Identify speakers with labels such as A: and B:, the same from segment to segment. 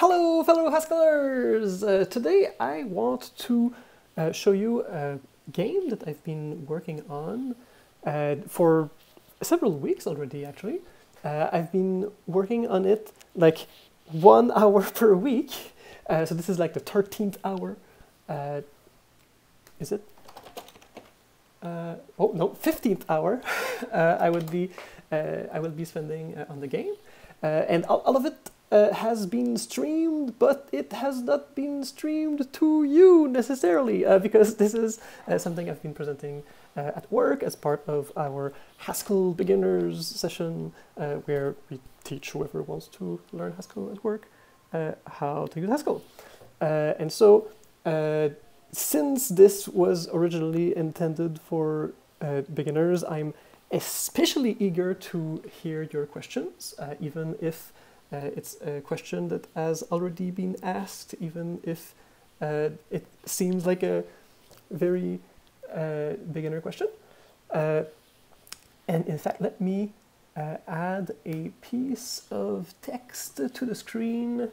A: Hello, fellow Haskellers! Uh, today I want to uh, show you a game that I've been working on uh, for several weeks already, actually. Uh, I've been working on it like one hour per week. Uh, so this is like the 13th hour. Uh, is it? oh no, 15th hour. I would be I will be spending on the game, and all, all of it uh, has been streamed, but it has not been streamed to you necessarily, uh, because this is uh, something I've been presenting uh, at work as part of our Haskell beginners session, uh, where we teach whoever wants to learn Haskell at work uh, how to use Haskell. and so, since this was originally intended for beginners, I'm especially eager to hear your questions, even if uh, it's a question that has already been asked, even if uh, it seems like a very uh, beginner question. Uh, and in fact, let me uh, add a piece of text to the screen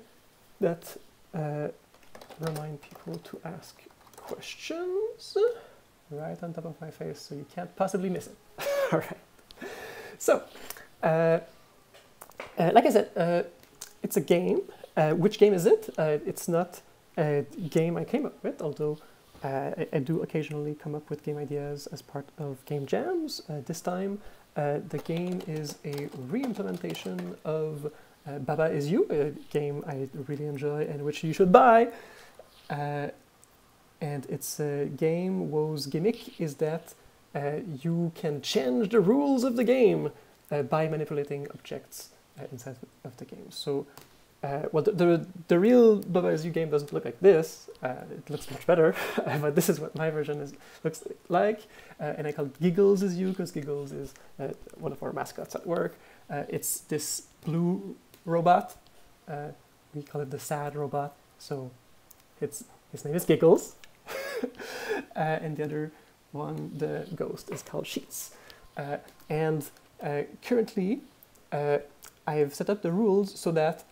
A: that uh, remind people to ask questions right on top of my face so you can't possibly miss it. All right. So, uh, like I said, uh, it's a game. Uh, which game is it? Uh, it's not a game I came up with, although uh, I, I, do occasionally come up with game ideas as part of game jams. Uh, this time, the game is a re-implementation of Baba Is You, a game I really enjoy and which you should buy. and its game whose gimmick is that you can change the rules of the game by manipulating objects inside of the game. So, uh, well, the, the, the real Baba Is You game doesn't look like this. Uh, it looks much better, but this is what my version is looks like. Uh, and I call it Giggles Is You because Giggles is uh, one of our mascots at work. Uh, it's this blue robot. we call it the sad robot. So, it's his name is Giggles, and the other one, the ghost, is called Sheets. and currently, I've set up the rules so that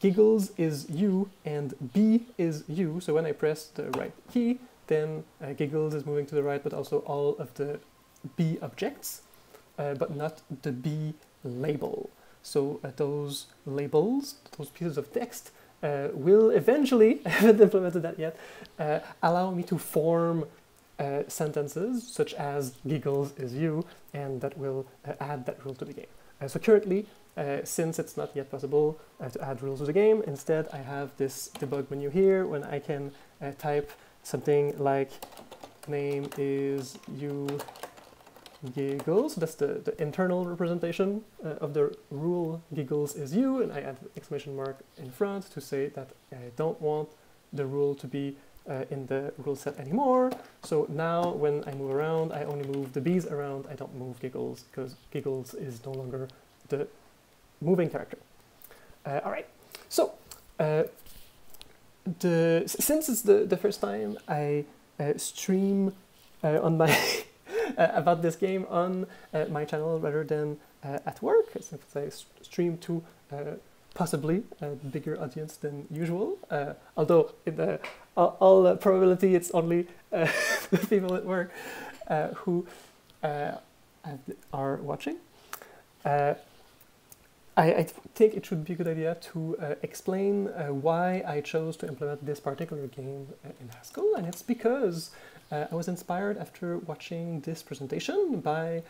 A: giggles is you and B is you. So when I press the right key, then uh, giggles is moving to the right, but also all of the B objects, uh, but not the B label. So uh, those labels, those pieces of text, uh, will eventually, I haven't implemented that yet, uh, allow me to form uh, sentences such as giggles is you, and that will add that rule to the game. so currently, uh, since it's not yet possible to add rules to the game, instead I have this debug menu here when I can uh, type something like name is you giggles. That's the, the internal representation uh, of the rule giggles is you, and I add exclamation mark in front to say that I don't want the rule to be uh, in the rule set anymore. So now when I move around, I only move the bees around, I don't move giggles, because giggles is no longer the moving character. Uh, all right, so uh, the since it's the, the first time I uh, stream uh, on my uh, about this game on uh, my channel rather than at work, since I stream to possibly a bigger audience than usual. although in the all, all probability, it's only the people at work who are watching. I, I, think it should be a good idea to uh, explain uh, why I chose to implement this particular game uh, in Haskell, and it's because uh, I was inspired after watching this presentation by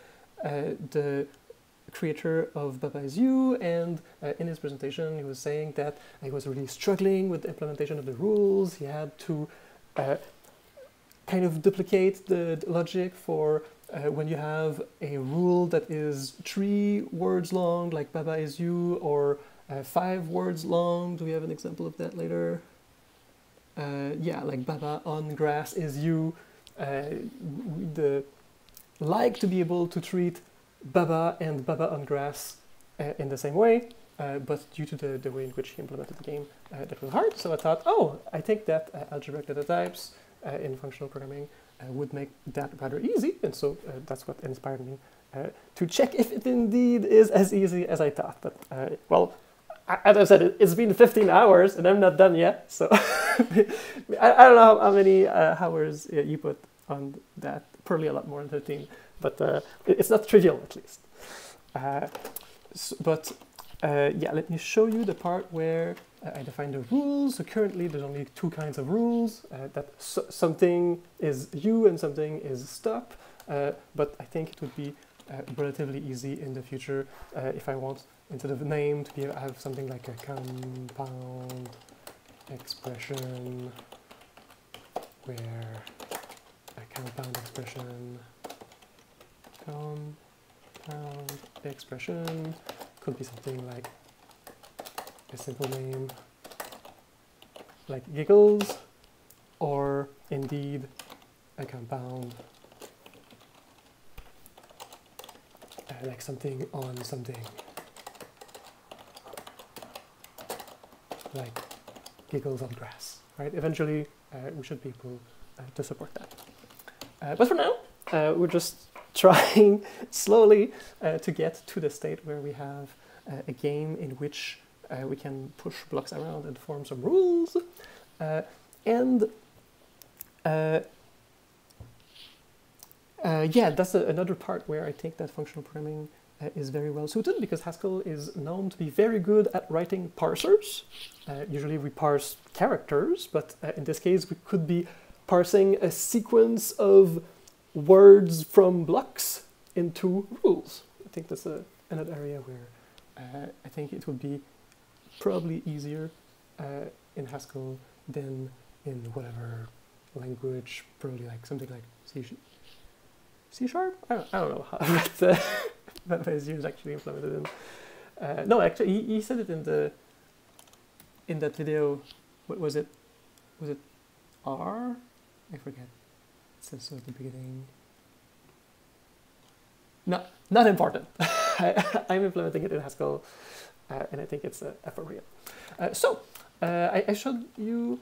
A: uh, the creator of Baba Is You, and in his presentation he was saying that he was really struggling with the implementation of the rules. He had to kind of duplicate the logic for uh, when you have a rule that is three words long, like Baba is you, or uh, five words long, do we have an example of that later? Uh, yeah, like Baba on grass is you. Uh, the like to be able to treat Baba and Baba on grass uh, in the same way, uh, but due to the, the way in which he implemented the game, that was hard. So I thought, oh, I think that algebraic data types in functional programming would make that rather easy. And so uh, that's what inspired me uh, to check if it indeed is as easy as I thought. But well, as I said, it, has been 15 hours and I'm not done yet. So I, I, don't know how, many uh, hours you put on that. Probably a lot more than 15, but uh, it's not trivial at least. Uh, so, but uh, yeah, let me show you the part where uh, I define the rules. So currently there's only two kinds of rules, uh, that so something is you and something is stop. but I think it would be relatively easy in the future if I want instead of name to be able to have something like a compound expression where a compound expression compound expression could be something like a simple name like giggles or indeed a compound uh, like something on something like giggles on grass, right? Eventually, uh, we should be able uh, to support that. Uh, but for now, uh, we're just trying slowly uh, to get to the state where we have uh, a game in which we can push blocks around and form some rules. and yeah, that's a, another part where I think that functional programming uh, is very well suited because Haskell is known to be very good at writing parsers. Uh, usually we parse characters, but uh, in this case we could be parsing a sequence of words from blocks into rules. I think that's a, another area where uh, I think it would be probably easier uh, in Haskell than in whatever language, probably like something like C, C sharp? I don't, I don't know how, uh, that was actually implemented in. Uh, no, actually, he, he said it in the in that video. What was it? Was it R? I forget. At the beginning. No, not important. I, am implementing it in Haskell, uh, and I think it's uh, appropriate. Uh, so, uh, I, I, showed you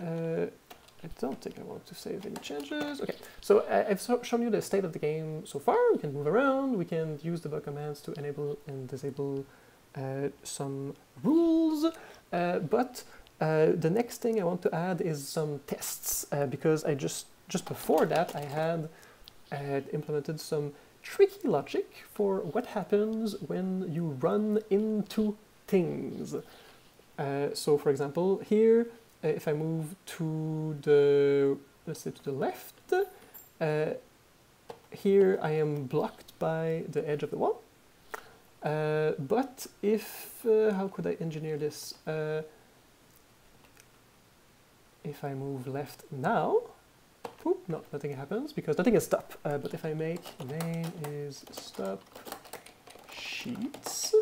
A: uh, I don't think I want to save any changes. Okay, so I've so shown you the state of the game so far. We can move around. We can use debug commands to enable and disable uh, some rules. Uh, but uh, the next thing I want to add is some tests uh, because I just just before that I had, implemented some tricky logic for what happens when you run into things. Uh, so for example, here uh, if I move to the, let's say to the left, uh, here I am blocked by the edge of the wall. Uh, but if, uh, how could I engineer this? Uh, if I move left now, whoop, no, nothing happens because nothing is stop. Uh, but if I make name is stop sheets,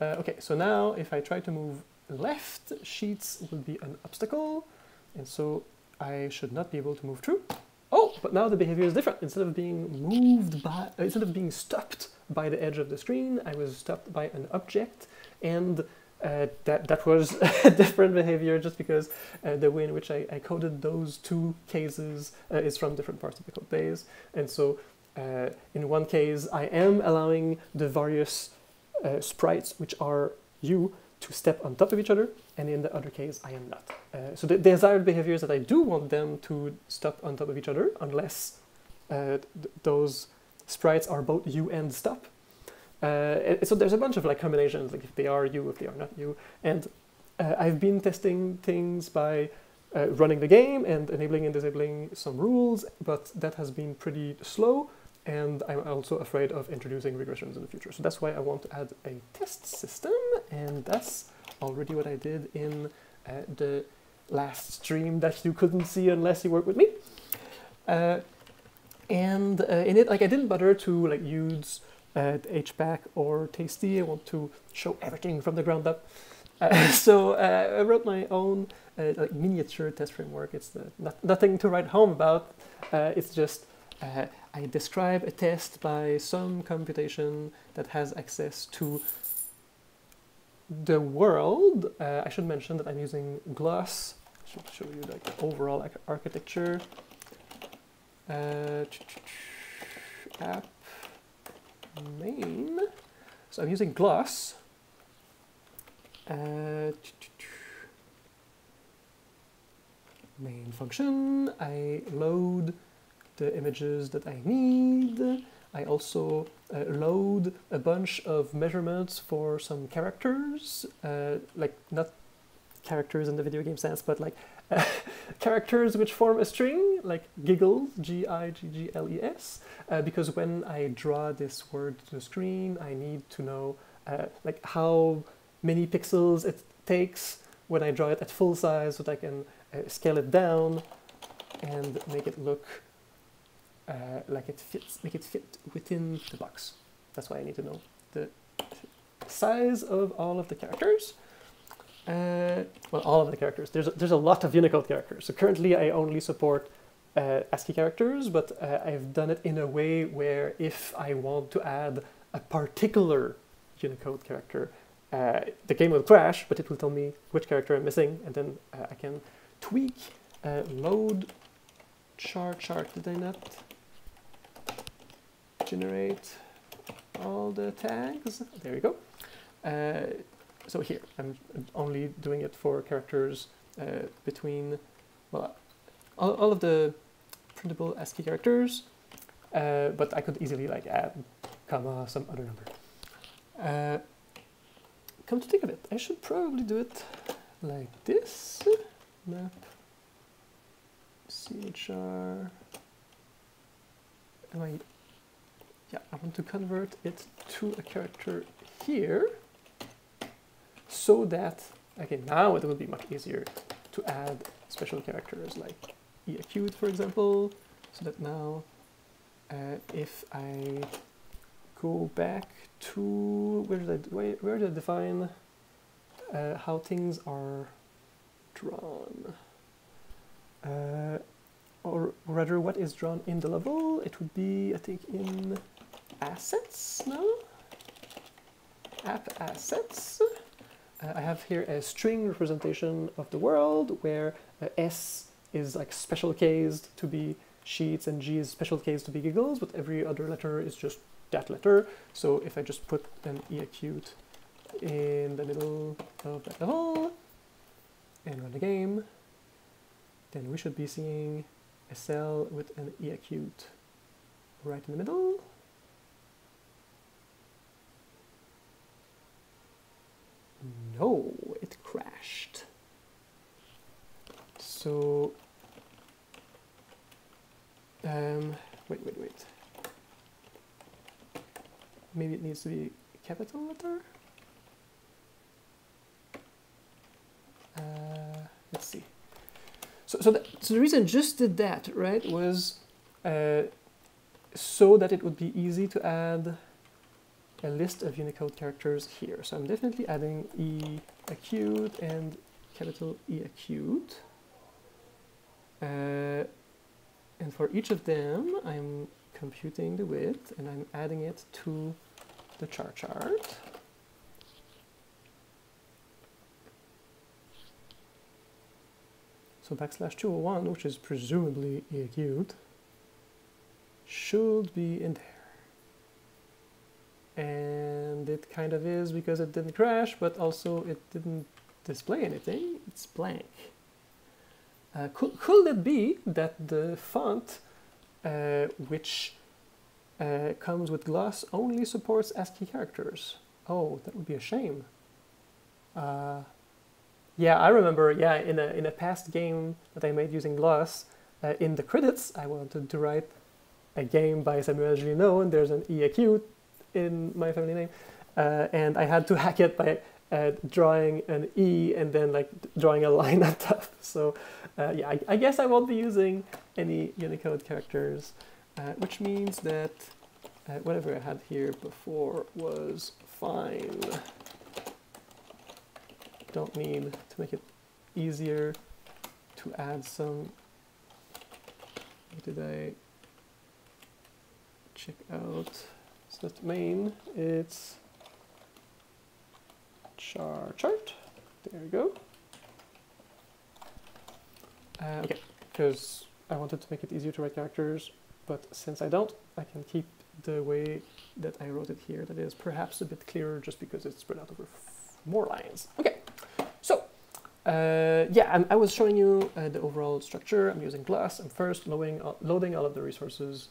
A: okay, so now if I try to move left sheets will be an obstacle, and so I should not be able to move through. Oh, but now the behavior is different. Instead of being moved by, uh, instead of being stopped by the edge of the screen, I was stopped by an object, and uh, that that was a different behavior just because uh, the way in which I, I, coded those two cases uh, is from different parts of the code base, and so uh, in one case I am allowing the various uh, sprites which are you to step on top of each other, and in the other case, I am not. So the desired behavior is that I do want them to stop on top of each other, unless th those sprites are both you and stop. Uh, so there's a bunch of like combinations, like if they are you, if they are not you. And uh, I've been testing things by uh, running the game and enabling and disabling some rules, but that has been pretty slow and I'm also afraid of introducing regressions in the future. So that's why I want to add a test system, and that's already what I did in uh, the last stream that you couldn't see unless you work with me. Uh, and uh, in it, like I didn't bother to like use uh, Hspec or Tasty. I want to show everything from the ground up. Uh, so uh, I wrote my own like miniature test framework. It's not, nothing to write home about. it's just uh, I describe a test by some computation that has access to the world. Uh, I should mention that I'm using Gloss. I should show you like the overall architecture. Uh, app main. So I'm using Gloss. Uh, main function, I load the images that I need. I also uh, load a bunch of measurements for some characters, uh, like not characters in the video game sense, but like characters which form a string, like giggles, G-I-G-G-L-E-S, uh, because when I draw this word to the screen, I need to know uh, like how many pixels it takes when I draw it at full size so that I can uh, scale it down and make it look uh, like it fits, make it fit within the box. That's why I need to know the size of all of the characters. Uh, well, all of the characters. There's a, there's a lot of Unicode characters. So currently I only support uh, ASCII characters, but uh, I've done it in a way where if I want to add a particular Unicode character, uh, the game will crash, but it will tell me which character I'm missing, and then uh, I can tweak, uh, load char chart. Did I not generate all the tags? There we go. So here, I'm only doing it for characters uh, between, well, all, all of the printable ASCII characters, uh, but I could easily like add comma, some other number. Uh, come to think of it, I should probably do it like this. Map chr. Am I? Yeah, I want to convert it to a character here so that, okay, now it will be much easier to add special characters like eacute, for example, so that now uh, if I go back to, where did I, where, where did I define uh, how things are drawn? Uh, or rather, what is drawn in the level? It would be, I think, in assets now? App assets. I have here a string representation of the world where uh, S is like special cased to be sheets and G is special case to be giggles, but every other letter is just that letter. So if I just put an E acute in the middle of that level and run the game, then we should be seeing a cell with an E acute right in the middle. No, it crashed. So, um, wait, wait, wait. Maybe it needs to be capital letter? Uh, let's see. So, so, the, so the reason I just did that, right, was uh, so that it would be easy to add a list of Unicode characters here. So I'm definitely adding E acute and capital E acute. Uh, and for each of them, I'm computing the width and I'm adding it to the char chart. So backslash 201, which is presumably E acute, should be in and it kind of is because it didn't crash, but also it didn't display anything. It's blank. Uh, could, could it be that the font, uh, which uh, comes with gloss, only supports ASCII characters? Oh, that would be a shame. Uh, yeah, I remember. Yeah, in a in a past game that I made using gloss, uh, in the credits, I wanted to write a game by Samuel Gélineau, and there's an E acute in my family name, uh, and I had to hack it by uh, drawing an E and then like drawing a line on top. So uh, yeah, I, I, guess I won't be using any Unicode characters, uh, which means that uh, whatever I had here before was fine. Don't need to make it easier to add some. What did I check out? Not main, it's char chart. There we go. Uh, okay, because I wanted to make it easier to write characters, but since I don't, I can keep the way that I wrote it here. That is perhaps a bit clearer just because it's spread out over more lines. Okay, so Uh, yeah, I'm, I was showing you uh, the overall structure. I'm using Gloss. I'm first loading, uh, loading all of the resources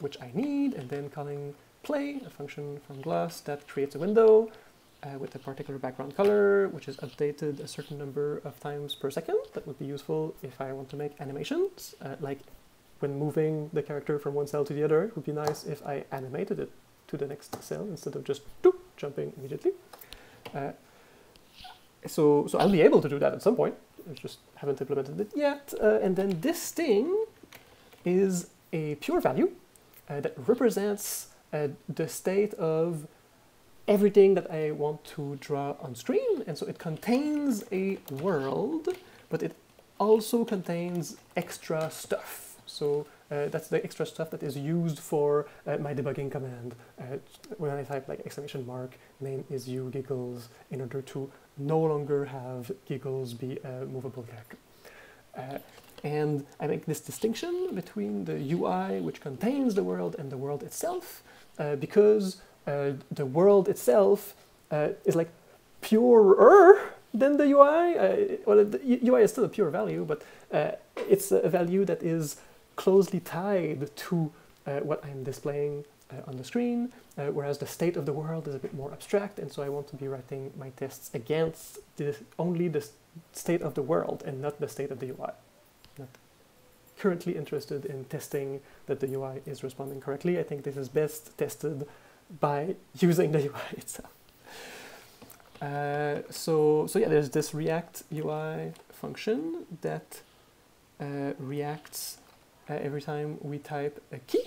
A: which I need, and then calling play, a function from Gloss that creates a window uh, with a particular background color, which is updated a certain number of times per second. That would be useful if I want to make animations, uh, like when moving the character from one cell to the other. It would be nice if I animated it to the next cell instead of just doop, jumping immediately. Uh, so, so I'll be able to do that at some point. I just haven't implemented it yet. Uh, and then this thing is a pure value uh, that represents uh, the state of everything that I want to draw on screen. And so it contains a world, but it also contains extra stuff. So uh, that's the extra stuff that is used for uh, my debugging command. Uh, when I type like exclamation mark, name is you giggles, in order to no longer have giggles be a movable character. Uh, and I make this distinction between the UI, which contains the world, and the world itself, uh, because uh, the world itself uh, is like purer than the UI. Uh, well, the UI is still a pure value, but uh, it's a value that is closely tied to uh, what I'm displaying on the screen, whereas the state of the world is a bit more abstract, and so I want to be writing my tests against this, only the state of the world and not the state of the UI currently interested in testing that the UI is responding correctly. I think this is best tested by using the UI itself. Uh, so, so yeah, there's this React UI function that uh, reacts uh, every time we type a key.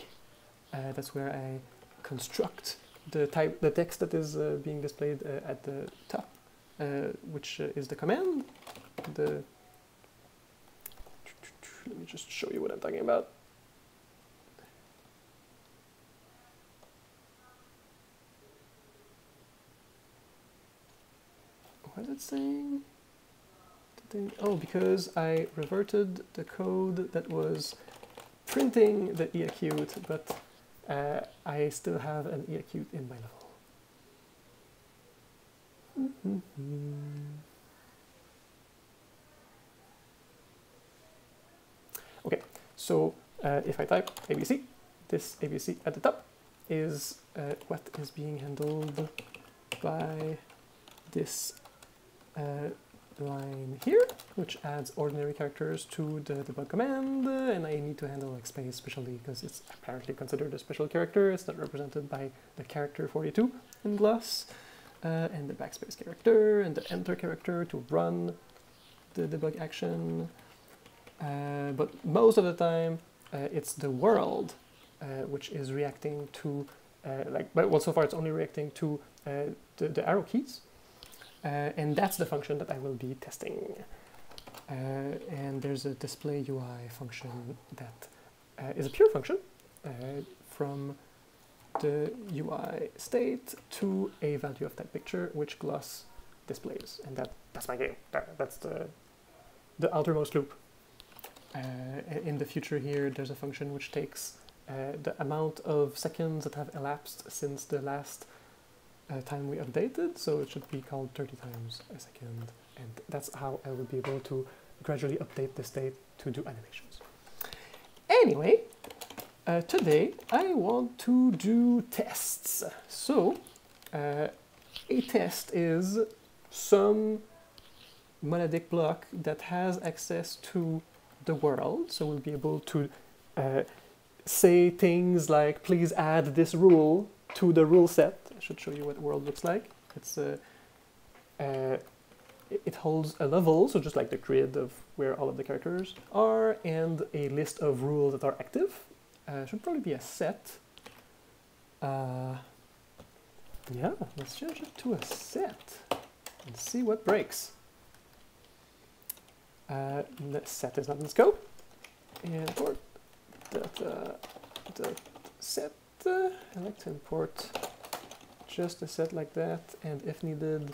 A: Uh, that's where I construct the type, the text that is uh, being displayed uh, at the top, which is the command. The let me just show you what I'm talking about. What is it saying? Oh, because I reverted the code that was printing the eacute, but uh, I still have an eacute in my level. Mm -hmm. Okay, so uh, if I type ABC, this ABC at the top is uh, what is being handled by this uh, line here, which adds ordinary characters to the debug command, and I need to handle like space especially because it's apparently considered a special character. It's not represented by the character 42 in Gloss, uh, and the backspace character, and the enter character to run the debug action, uh, but most of the time, uh, it's the world uh, which is reacting to, like, but well, so far it's only reacting to the, the arrow keys. and that's the function that I will be testing. and there's a display UI function that is a pure function from the UI state to a value of type picture, which gloss displays. And that, that's my game. That, that's the, the outermost loop. Uh, in the future here, there's a function which takes uh, the amount of seconds that have elapsed since the last uh, time we updated, so it should be called 30 times a second, and that's how I will be able to gradually update the state to do animations. Anyway, uh, today I want to do tests. So, uh, a test is some monadic block that has access to the world. So we'll be able to uh, say things like, please add this rule to the rule set. I should show you what world looks like. It's uh, uh it holds a level, so just like the grid of where all of the characters are, and a list of rules that are active. Uh, should probably be a set. Uh, yeah, let's change it to a set and see what breaks. Uh, set is not in scope. Import that, uh, that set. Uh, I like to import just a set like that, and if needed,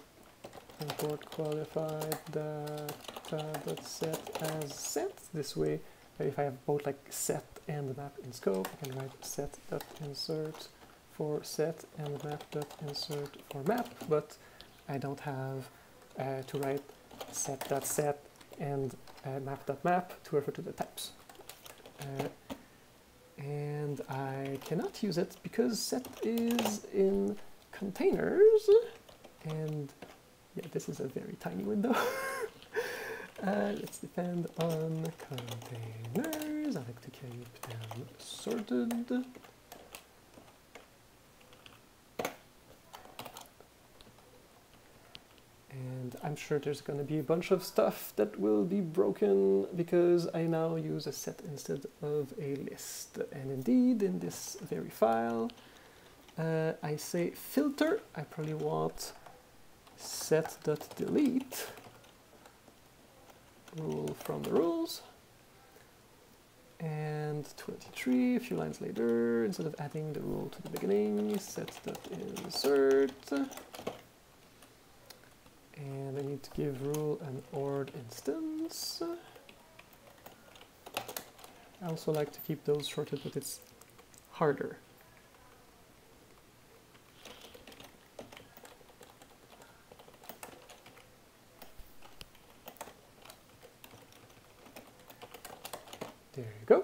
A: import qualified data set as set. This way, if I have both like set and map in scope, I can write set dot insert for set and map dot insert for map, but I don't have uh, to write set set.set set and uh, map.map to refer to the types. Uh, and I cannot use it because set is in containers and yeah, this is a very tiny window. uh, let's depend on containers. I like to keep them sorted. And I'm sure there's to be a bunch of stuff that will be broken because I now use a set instead of a list. And indeed, in this very file, uh, I say filter. I probably want set.delete rule from the rules. And 23, a few lines later, instead of adding the rule to the beginning, set.insert. And I need to give rule an ord instance. I also like to keep those shorted, but it's harder. There you go.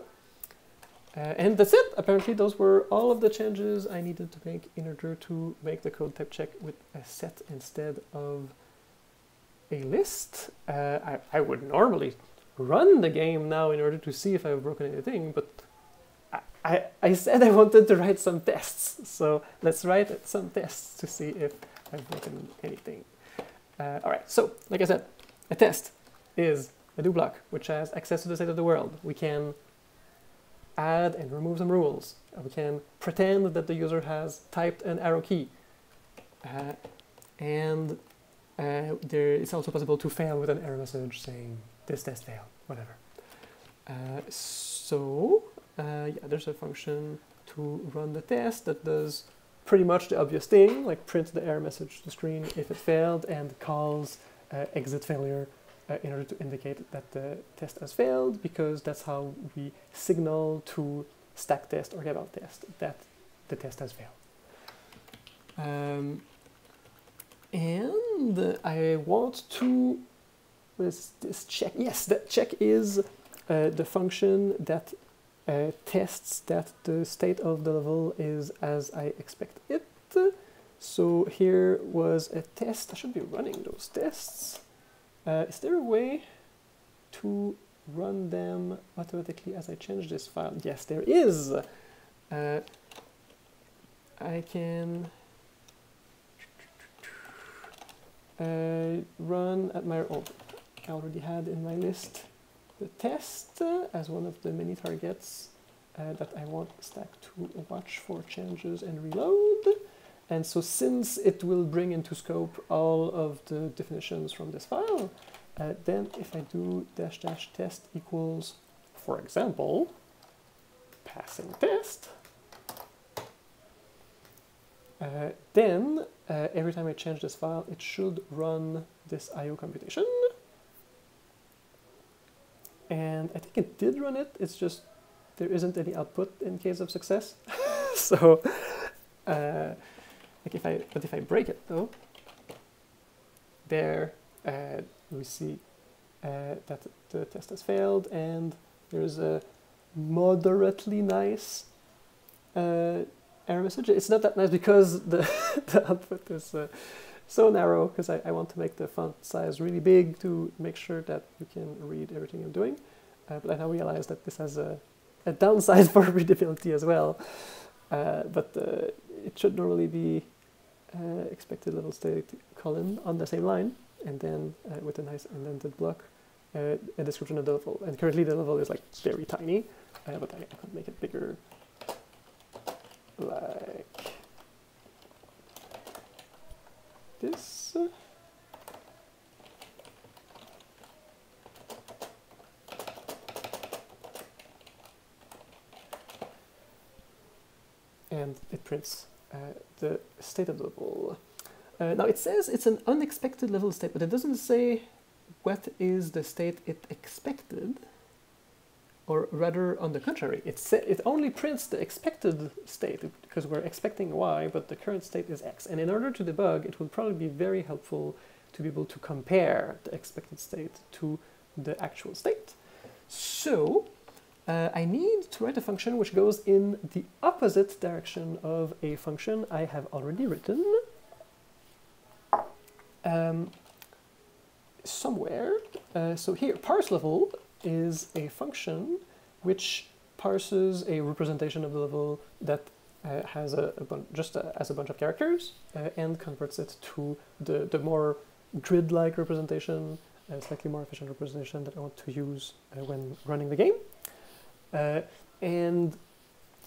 A: Uh, and that's it. Apparently those were all of the changes I needed to make in order to make the code type check with a set instead of a list. Uh, I, I would normally run the game now in order to see if I've broken anything, but I, I, I said I wanted to write some tests. So let's write some tests to see if I've broken anything. Uh, all right, so like I said, a test is a do block which has access to the state of the world. We can add and remove some rules. We can pretend that the user has typed an arrow key. Uh, and uh, there, it's also possible to fail with an error message saying this test failed, whatever. Uh, so uh, yeah, there's a function to run the test that does pretty much the obvious thing, like print the error message to the screen if it failed and calls uh, exit failure uh, in order to indicate that the test has failed because that's how we signal to stack test or out test that the test has failed. Um, and I want to, is this check? Yes, that check is uh, the function that uh, tests that the state of the level is as I expect it. So here was a test, I should be running those tests. Uh, is there a way to run them automatically as I change this file? Yes, there is. Uh, I can uh, run at my, oh, I already had in my list the test uh, as one of the many targets uh, that I want stack to watch for changes and reload. And so since it will bring into scope all of the definitions from this file, uh, then if I do dash dash test equals, for example, passing test, uh, then uh, every time I change this file, it should run this IO computation. And I think it did run it, it's just there isn't any output in case of success. so, uh, like if I, but if I break it though, there uh, we see uh, that the test has failed and there's a moderately nice uh, error message. It's not that nice because the, the output is uh, so narrow because I, I, want to make the font size really big to make sure that you can read everything I'm doing. Uh, but I now realize that this has a, a downside for readability as well. Uh, but uh, it should normally be uh, expected level state colon on the same line and then uh, with a nice indented block a description of the level. And currently the level is like very tiny, but I, I could make it bigger like this. And it prints uh, the state of the level. Uh, now it says it's an unexpected level state, but it doesn't say what is the state it expected or rather on the contrary, it, it only prints the expected state because we're expecting y, but the current state is x. And in order to debug, it would probably be very helpful to be able to compare the expected state to the actual state. So uh, I need to write a function which goes in the opposite direction of a function I have already written um, somewhere. Uh, so here, parse level is a function which parses a representation of the level that uh, has a, a just a, as a bunch of characters uh, and converts it to the, the more grid-like representation, a slightly more efficient representation that I want to use uh, when running the game. Uh, and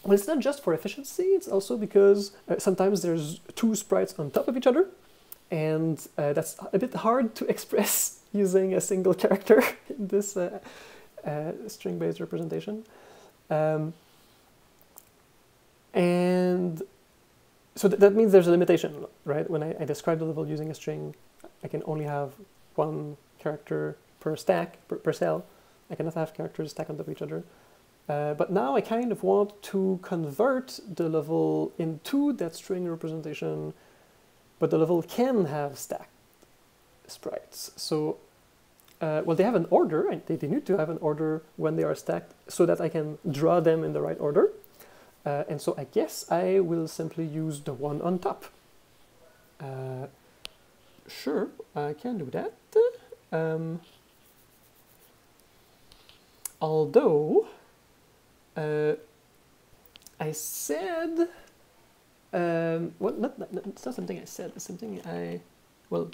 A: well, it's not just for efficiency, it's also because uh, sometimes there's two sprites on top of each other, and that's a bit hard to express using a single character in this string-based representation. Um, and so th that means there's a limitation, right? When I, I, describe the level using a string, I can only have one character per stack, per, per cell. I cannot have characters stacked on top of each other. Uh, but now I kind of want to convert the level into that string representation, but the level can have stacked sprites. So, uh, well, they have an order, and they, they need to have an order when they are stacked so that I can draw them in the right order. Uh, and so I guess I will simply use the one on top. Uh, sure, I can do that. Um, although, uh, I said, um, well, not, not, it's not something I said, it's something I, well,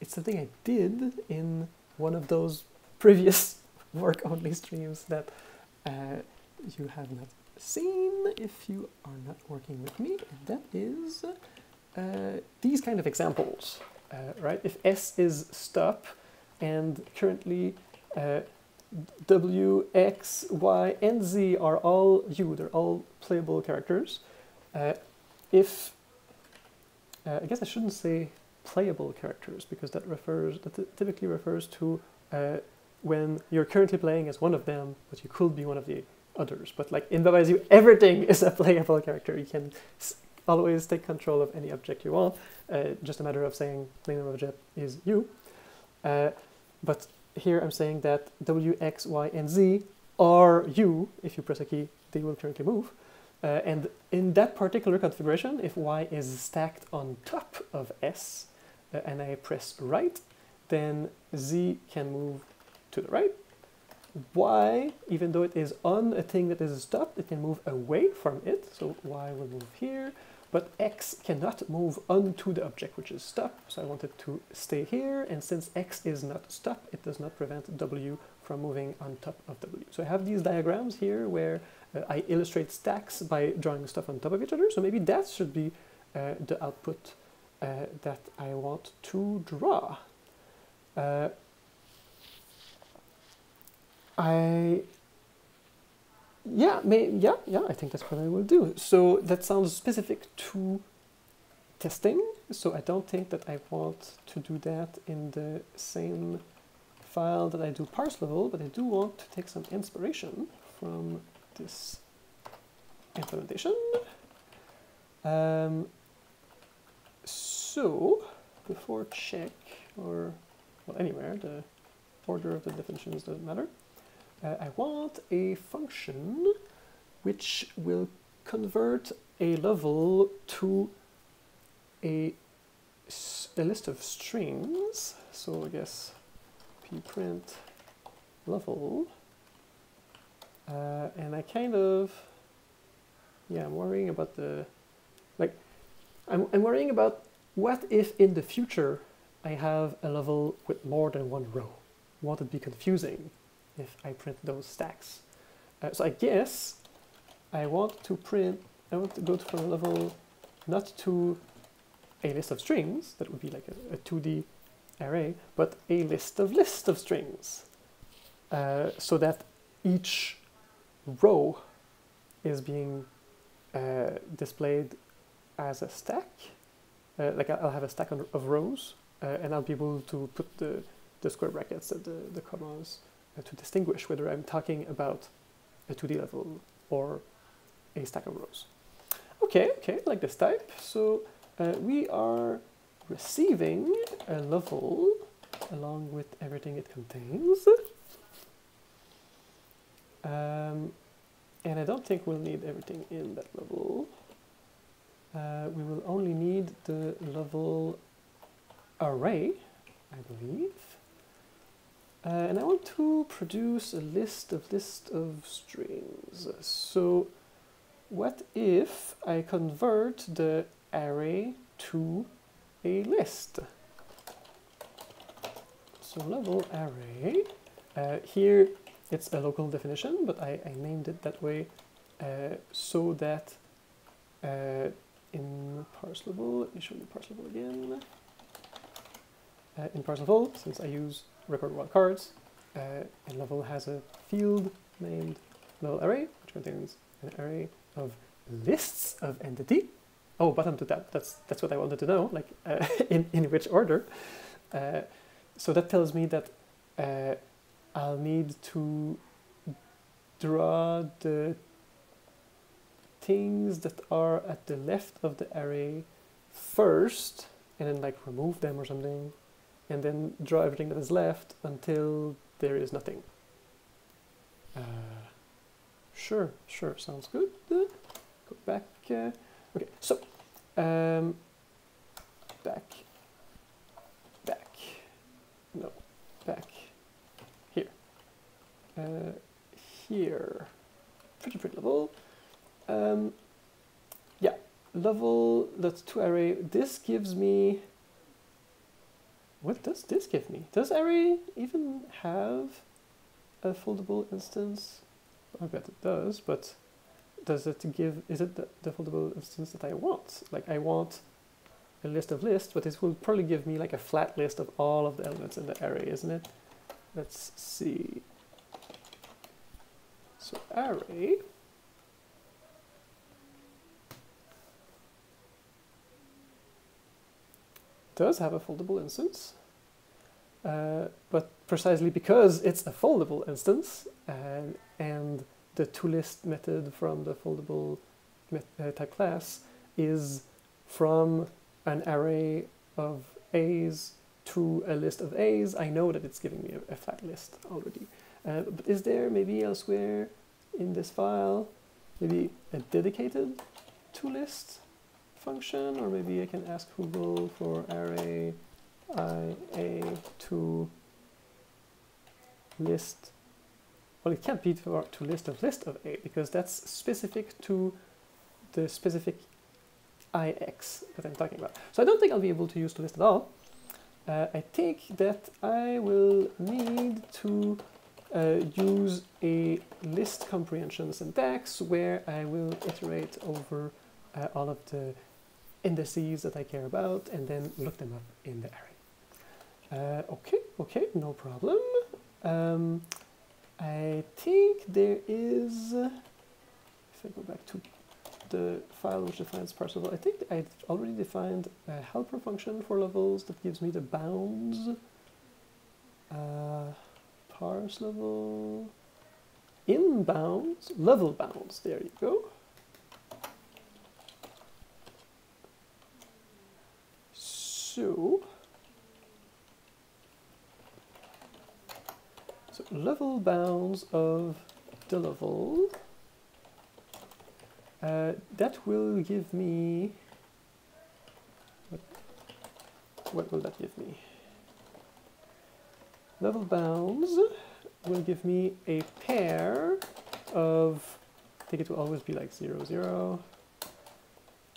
A: it's something I did in one of those previous work-only streams that uh, you have not seen if you are not working with me, and that is uh, these kind of examples, uh, right? If S is stop, and currently uh, W, X, Y, and Z are all U, they're all playable characters. Uh, if, uh, I guess I shouldn't say playable characters, because that refers, that typically refers to uh, when you're currently playing as one of them, but you could be one of the others. But like in Baba Is You, everything is a playable character. You can always take control of any object you want. Uh, just a matter of saying name of object is you. Uh, but here I'm saying that W, X, Y, and Z are you. If you press a key, they will currently move. Uh, and in that particular configuration, if Y is stacked on top of S and I press right, then Z can move to the right y, even though it is on a thing that is stopped, it can move away from it. So y will move here, but x cannot move onto the object which is stopped. So I want it to stay here, and since x is not stopped, it does not prevent w from moving on top of w. So I have these diagrams here where uh, I illustrate stacks by drawing stuff on top of each other. So maybe that should be uh, the output uh, that I want to draw. Uh, I yeah, may, yeah, yeah, I think that's what I will do. So that sounds specific to testing. So I don't think that I want to do that in the same file that I do parse level, but I do want to take some inspiration from this implementation. Um, so before check or well anywhere, the order of the definitions doesn't matter uh, I want a function which will convert a level to a, a list of strings. So I guess pprint level. Uh, and I kind of, yeah, I'm worrying about the, like, I'm, I'm worrying about what if in the future I have a level with more than one row? Won't it be confusing? if I print those stacks. Uh, so I guess I want to print, I want to go to from level not to a list of strings, that would be like a, a 2D array, but a list of list of strings. Uh, so that each row is being uh, displayed as a stack. Uh, like I'll have a stack of rows, uh, and I'll be able to put the, the square brackets and the, the commas uh, to distinguish whether I'm talking about a 2D level or a stack of rows. Okay, okay, like this type. So uh, we are receiving a level along with everything it contains. Um, and I don't think we'll need everything in that level. Uh, we will only need the level array, I believe. Uh, and I want to produce a list of list of strings. So what if I convert the array to a list? So level array, uh, here it's a local definition, but I, I named it that way uh, so that uh, in parse level, let me show you parse level again. Uh, in parse level, since I use record wildcards, uh, and level has a field named level array, which contains an array of lists of entity. Oh, bottom to tab. That's that's what I wanted to know. Like uh, in in which order. Uh, so that tells me that uh, I'll need to draw the things that are at the left of the array first, and then like remove them or something, and then draw everything that is left until there is nothing. Uh, sure, sure, sounds good. Go back. Uh, okay, so um, back, back, no, back here, uh, here, pretty pretty level. Um, yeah, level that's two array. This gives me what does this give me? Does array even have a foldable instance? I bet it does, but does it give, is it the, the foldable instance that I want? Like I want a list of lists, but this will probably give me like a flat list of all of the elements in the array, isn't it? Let's see. So array does have a foldable instance, uh, but precisely because it's a foldable instance uh, and the toList method from the foldable uh, type class is from an array of A's to a list of A's, I know that it's giving me a, a flat list already. Uh, but is there maybe elsewhere in this file, maybe a dedicated toList function, or maybe I can ask Hoogle for array i a to list. Well, it can't be to, to list of list of a because that's specific to the specific ix that I'm talking about. So I don't think I'll be able to use to list at all. Uh, I think that I will need to uh, use a list comprehension syntax where I will iterate over uh, all of the indices that I care about and then look them up in the array. Uh, okay, okay, no problem. Um, I think there is, if I go back to the file which defines parse level, I think I already defined a helper function for levels that gives me the bounds. Uh, parse level, in bounds, level bounds, there you go. So, so level bounds of the level, uh, that will give me, what, what will that give me? Level bounds will give me a pair of, I think it will always be like 0, 0,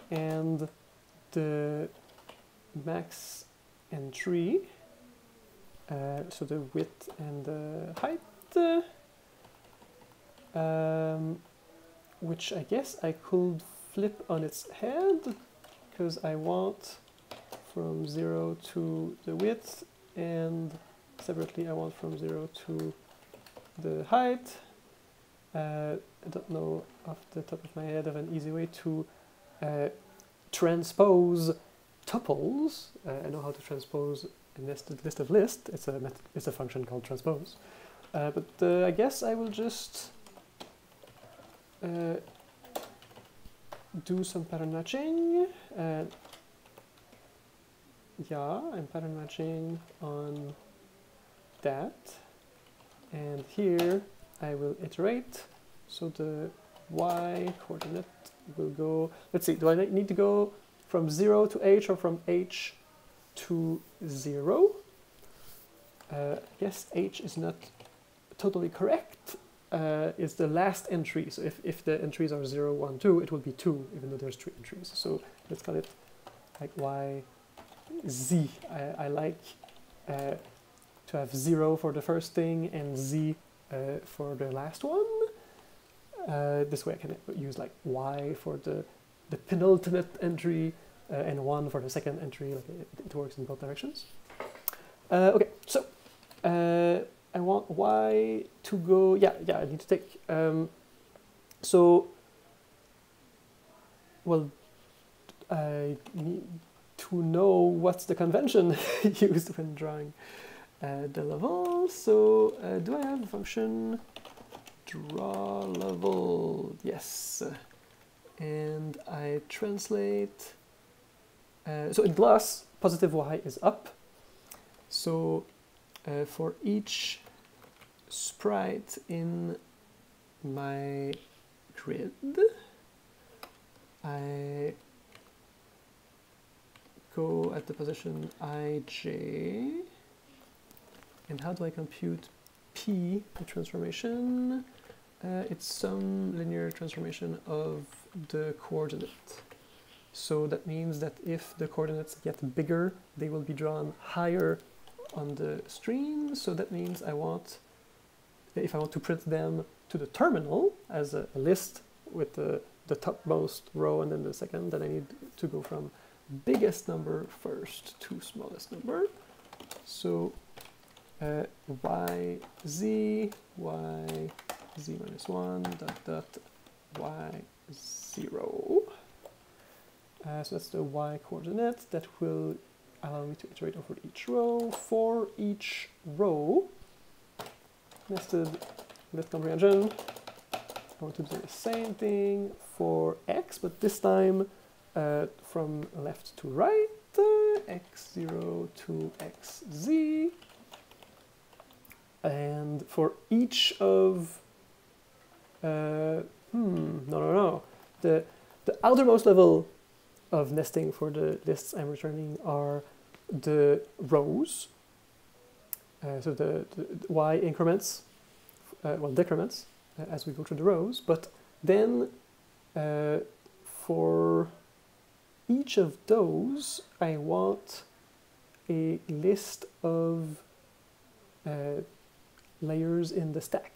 A: and the max entry, uh, so the width and the height, uh, um, which I guess I could flip on its head because I want from 0 to the width and separately I want from 0 to the height. Uh, I don't know off the top of my head of an easy way to uh, transpose tuples. Uh, I know how to transpose a nested list of list. It's a method, it's a function called transpose. Uh, but uh, I guess I will just uh, do some pattern matching. yeah, I'm pattern matching on that. And here I will iterate. So the y coordinate will go, let's see, do I need to go from 0 to h or from h to 0? Uh, yes, h is not totally correct. Uh, is the last entry. So if, if the entries are 0, 1, 2, it will be 2, even though there's three entries. So let's call it like y z. I, I like uh, to have 0 for the first thing and z uh, for the last one. Uh, this way I can use like y for the, the penultimate entry uh, and 1 for the second entry. Like it, it works in both directions. Uh, okay, so I want y to go, yeah, yeah, I need to take, um, so, well, I need to know what's the convention used when drawing uh, the level. So uh, do I have a function draw level? Yes. And I translate, uh, so in Gloss, positive y is up. So uh, for each sprite in my grid, I go at the position ij, and how do I compute p, the transformation? Uh, it's some linear transformation of the coordinate. So that means that if the coordinates get bigger, they will be drawn higher on the stream. So that means I want if I want to print them to the terminal as a, a list with the, the topmost row and then the second, then I need to go from biggest number first to smallest number. So uh, y z y z minus 1 dot dot y 0. Uh, so that's the y coordinate that will allow me to iterate over each row. For each row, nested list comprehension. I want to do the same thing for x, but this time uh, from left to right, uh, x0 to xz. And for each of, uh, hmm, no, no, no. The, the outermost level of nesting for the lists I'm returning are the rows. Uh, so the, the, y increments, uh, well, decrements uh, as we go through the rows, but then uh, for each of those, I want a list of uh, layers in the stack,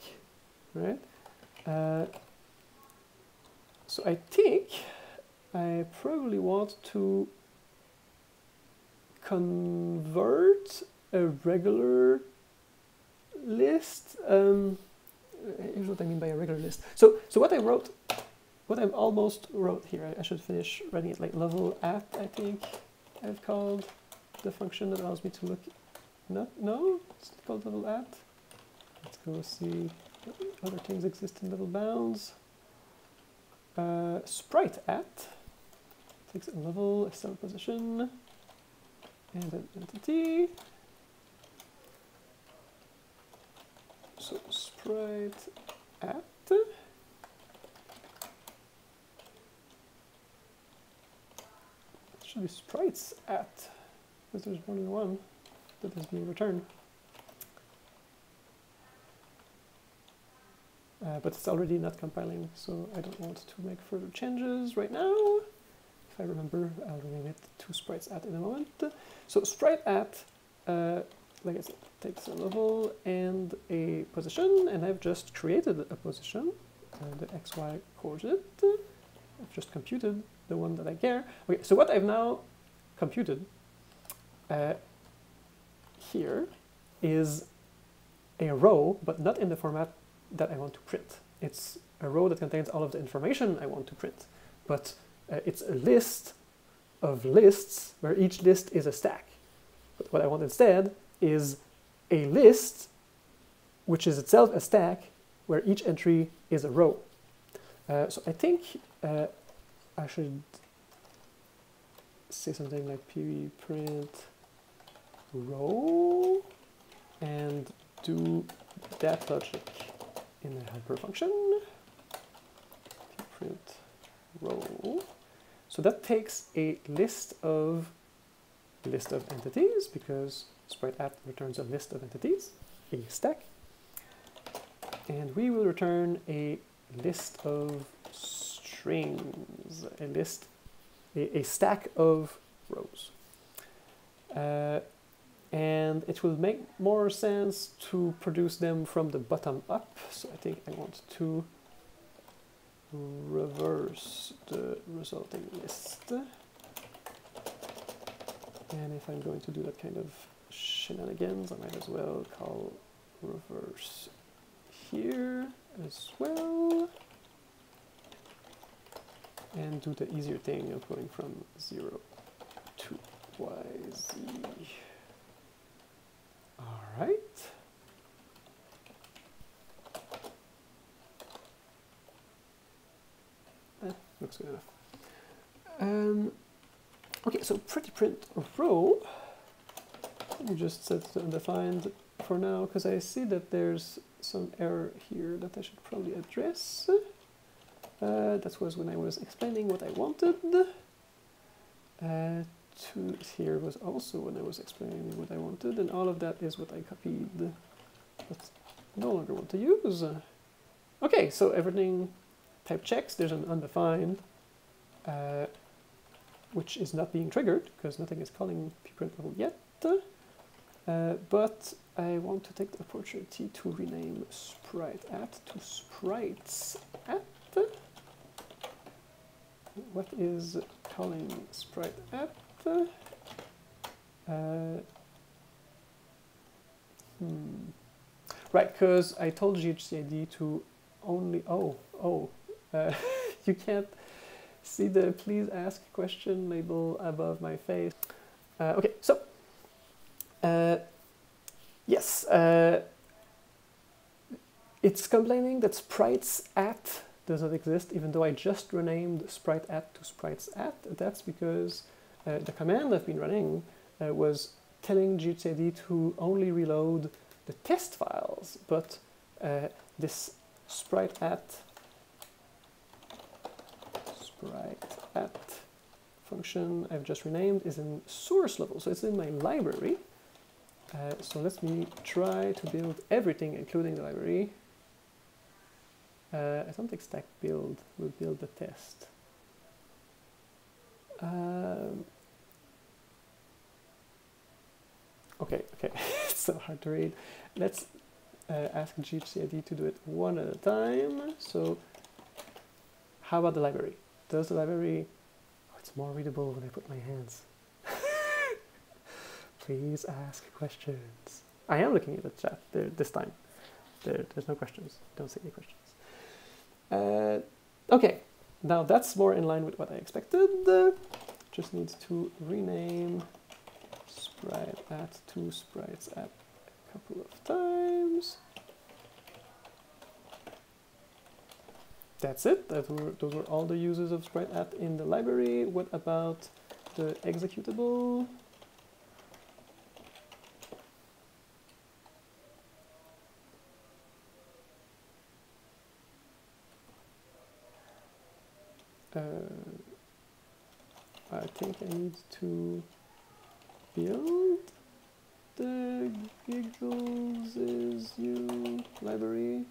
A: right? So I think I probably want to convert a regular list. Um, here's what I mean by a regular list. So, so what I wrote, what I almost wrote here, I, I should finish writing it like level at, I think I've called the function that allows me to look, no, no, it's called level at. Let's go see what other things exist in level bounds. Uh, sprite at takes a level, a start position, and an entity. So sprite at should be sprites at because there's more than one that is being returned. Uh, but it's already not compiling, so I don't want to make further changes right now. If I remember, I'll rename it to sprites at in a moment. So sprite at uh, like I said, takes a level and a position, and I've just created a position, uh, the xy coordinate. I've just computed the one that I care. Okay, so what I've now computed uh, here is a row, but not in the format that I want to print. It's a row that contains all of the information I want to print, but uh, it's a list of lists where each list is a stack. But what I want instead is a list, which is itself a stack, where each entry is a row. Uh, so I think uh, I should say something like pv print row and do that logic in the helper function. Print row. So that takes a list of list of entities because sprite at returns a list of entities, a stack. And we will return a list of strings, a list, a, a stack of rows. Uh, and it will make more sense to produce them from the bottom up. So I think I want to reverse the resulting list. And if I'm going to do that kind of shenanigans, I might as well call reverse here as well. And do the easier thing of going from 0 to yz. All right. That looks good enough. Um, okay, so pretty print row. Let me just set to undefined for now because I see that there's some error here that I should probably address. Uh, that was when I was explaining what I wanted. Uh, to here was also when I was explaining what I wanted, and all of that is what I copied, but no longer want to use. Okay, so everything type checks, there's an undefined, uh, which is not being triggered because nothing is calling pprint level yet. Uh, but I want to take the opportunity to rename sprite at to sprites at. What is calling sprite at? Uh, hmm. Right, because I told GHCID to only, oh, oh, uh, you can't see the please ask question label above my face. Uh, okay, so, uh, yes, uh, it's complaining that sprites at does not exist, even though I just renamed sprite at to sprites at. That's because uh, the command I've been running uh, was telling GHCID to only reload the test files, but uh, this sprite at sprite at function I've just renamed is in source level, so it's in my library. Uh, so let me try to build everything, including the library. Uh, I don't think stack build will build the test. Um, Okay, okay, so hard to read. Let's uh, ask GHCID to do it one at a time. So how about the library? Does the library, oh, it's more readable when I put my hands. Please ask questions. I am looking at the chat there this time. There, there's no questions. Don't see any questions. Uh, okay, now that's more in line with what I expected. Uh, just needs to rename sprite at to sprites at a couple of times. That's it. That were, those were all the uses of sprite at in the library. What about the executable? Uh, I think I need to build the giggles is you library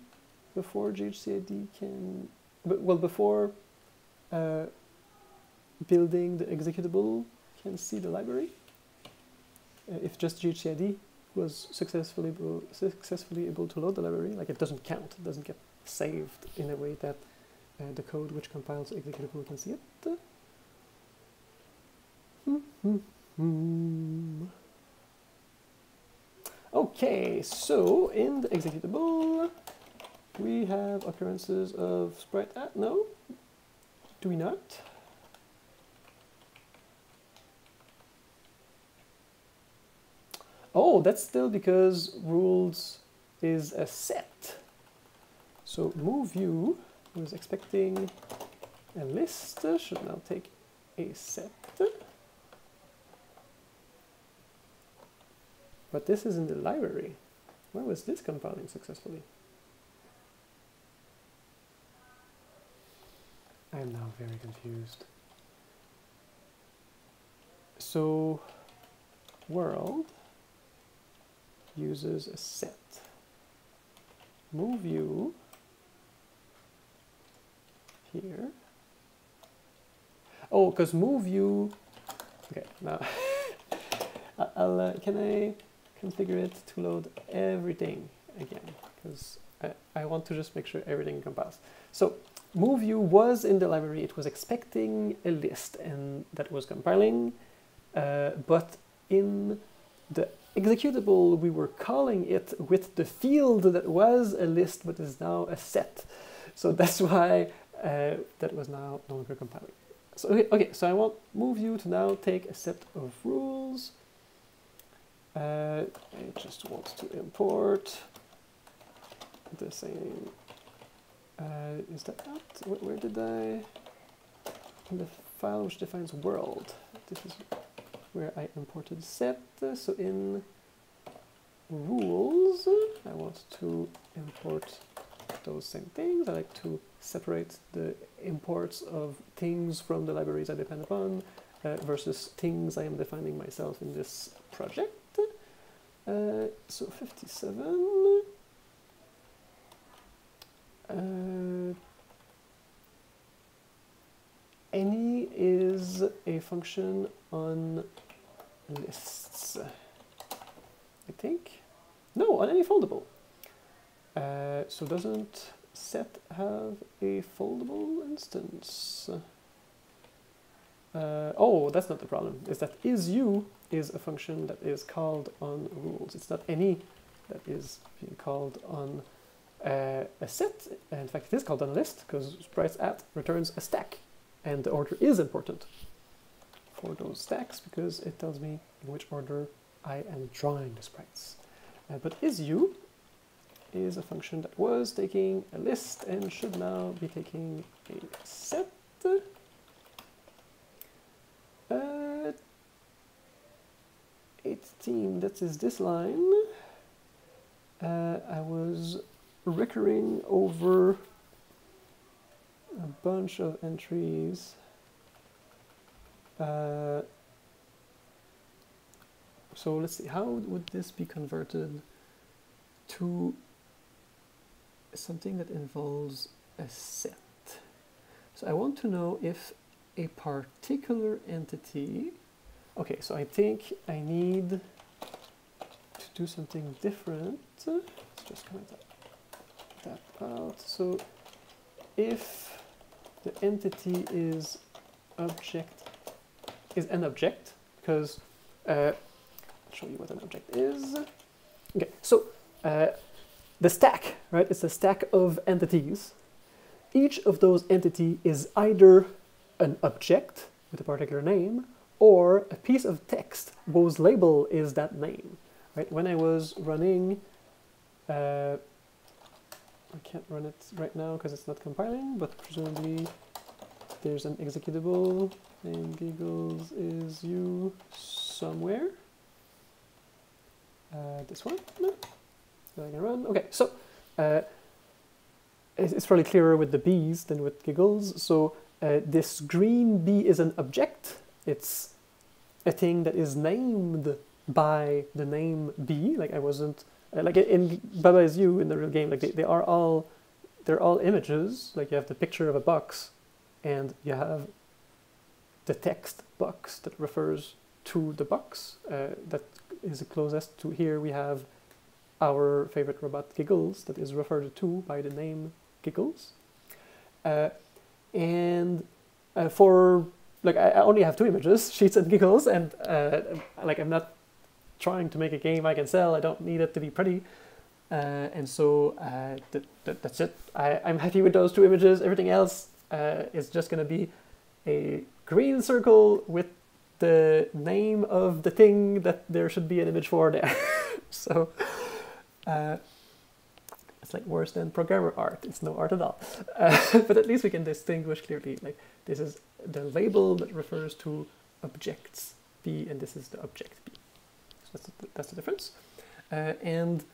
A: before GHCID can, but well, before uh, building the executable can see the library. Uh, if just GHCID was successfully able, successfully able to load the library, like it doesn't count, it doesn't get saved in a way that uh, the code which compiles executable can see it. Mm -hmm. Hmm. Okay, so in the executable, we have occurrences of sprite at. No, do we not? Oh, that's still because rules is a set. So move you was expecting a list should now take a set. But this is in the library. Why was this compiling successfully? I am now very confused. So, world uses a set. Move you here. Oh, because move you. Okay, now I'll uh, can I configure it to load everything again because I, I want to just make sure everything compiles. So move you was in the library. It was expecting a list and that was compiling, uh, but in the executable, we were calling it with the field that was a list but is now a set. So that's why uh, that was now no longer compiling. So okay, okay, so I want move you to now take a set of rules. Uh, I just want to import the same. Uh, is that that? Where, where did I? In the file which defines world. This is where I imported set. So in rules, I want to import those same things. I like to separate the imports of things from the libraries I depend upon uh, versus things I am defining myself in this project. Uh, so 57. Uh, any is a function on lists, I think. No, on any foldable. Uh, so doesn't set have a foldable instance? Uh, oh, that's not the problem. Is that is you is a function that is called on rules. It's not any that is being called on uh, a set. In fact, it is called on a list because sprites at returns a stack, and the order is important for those stacks because it tells me in which order I am drawing the sprites. Uh, but is you is a function that was taking a list and should now be taking a set. Uh, 18, that is this line. Uh, I was recurring over a bunch of entries. Uh, so let's see, how would this be converted to something that involves a set? So I want to know if a particular entity, okay, so I think I need to do something different. Let's just comment that, that out. So if the entity is object is an object because uh, I'll show you what an object is. Okay, so uh, the stack, right? It's a stack of entities. Each of those entity is either an object with a particular name or a piece of text whose label is that name. Right? When I was running, uh, I can't run it right now because it's not compiling, but presumably there's an executable named giggles is you somewhere. Uh, this one? No. I can run. Okay, so uh, it's probably clearer with the bees than with giggles. So uh, this green bee is an object. It's a thing that is named by the name B. Like I wasn't uh, like in Baba is you in the real game. Like they, they are all they're all images. Like you have the picture of a box, and you have the text box that refers to the box uh, that is closest to here. We have our favorite robot Giggles that is referred to by the name Giggles. Uh, and uh, for like I only have two images, Sheets and Giggles, and uh, like I'm not trying to make a game I can sell. I don't need it to be pretty. Uh, and so uh, th th that's it. I, I'm happy with those two images. Everything else uh, is just going to be a green circle with the name of the thing that there should be an image for there. so uh, it's like worse than programmer art. It's no art at all. But at least we can distinguish clearly, like this is the label that refers to objects B and this is the object B. So That's the, that's the difference. Uh, and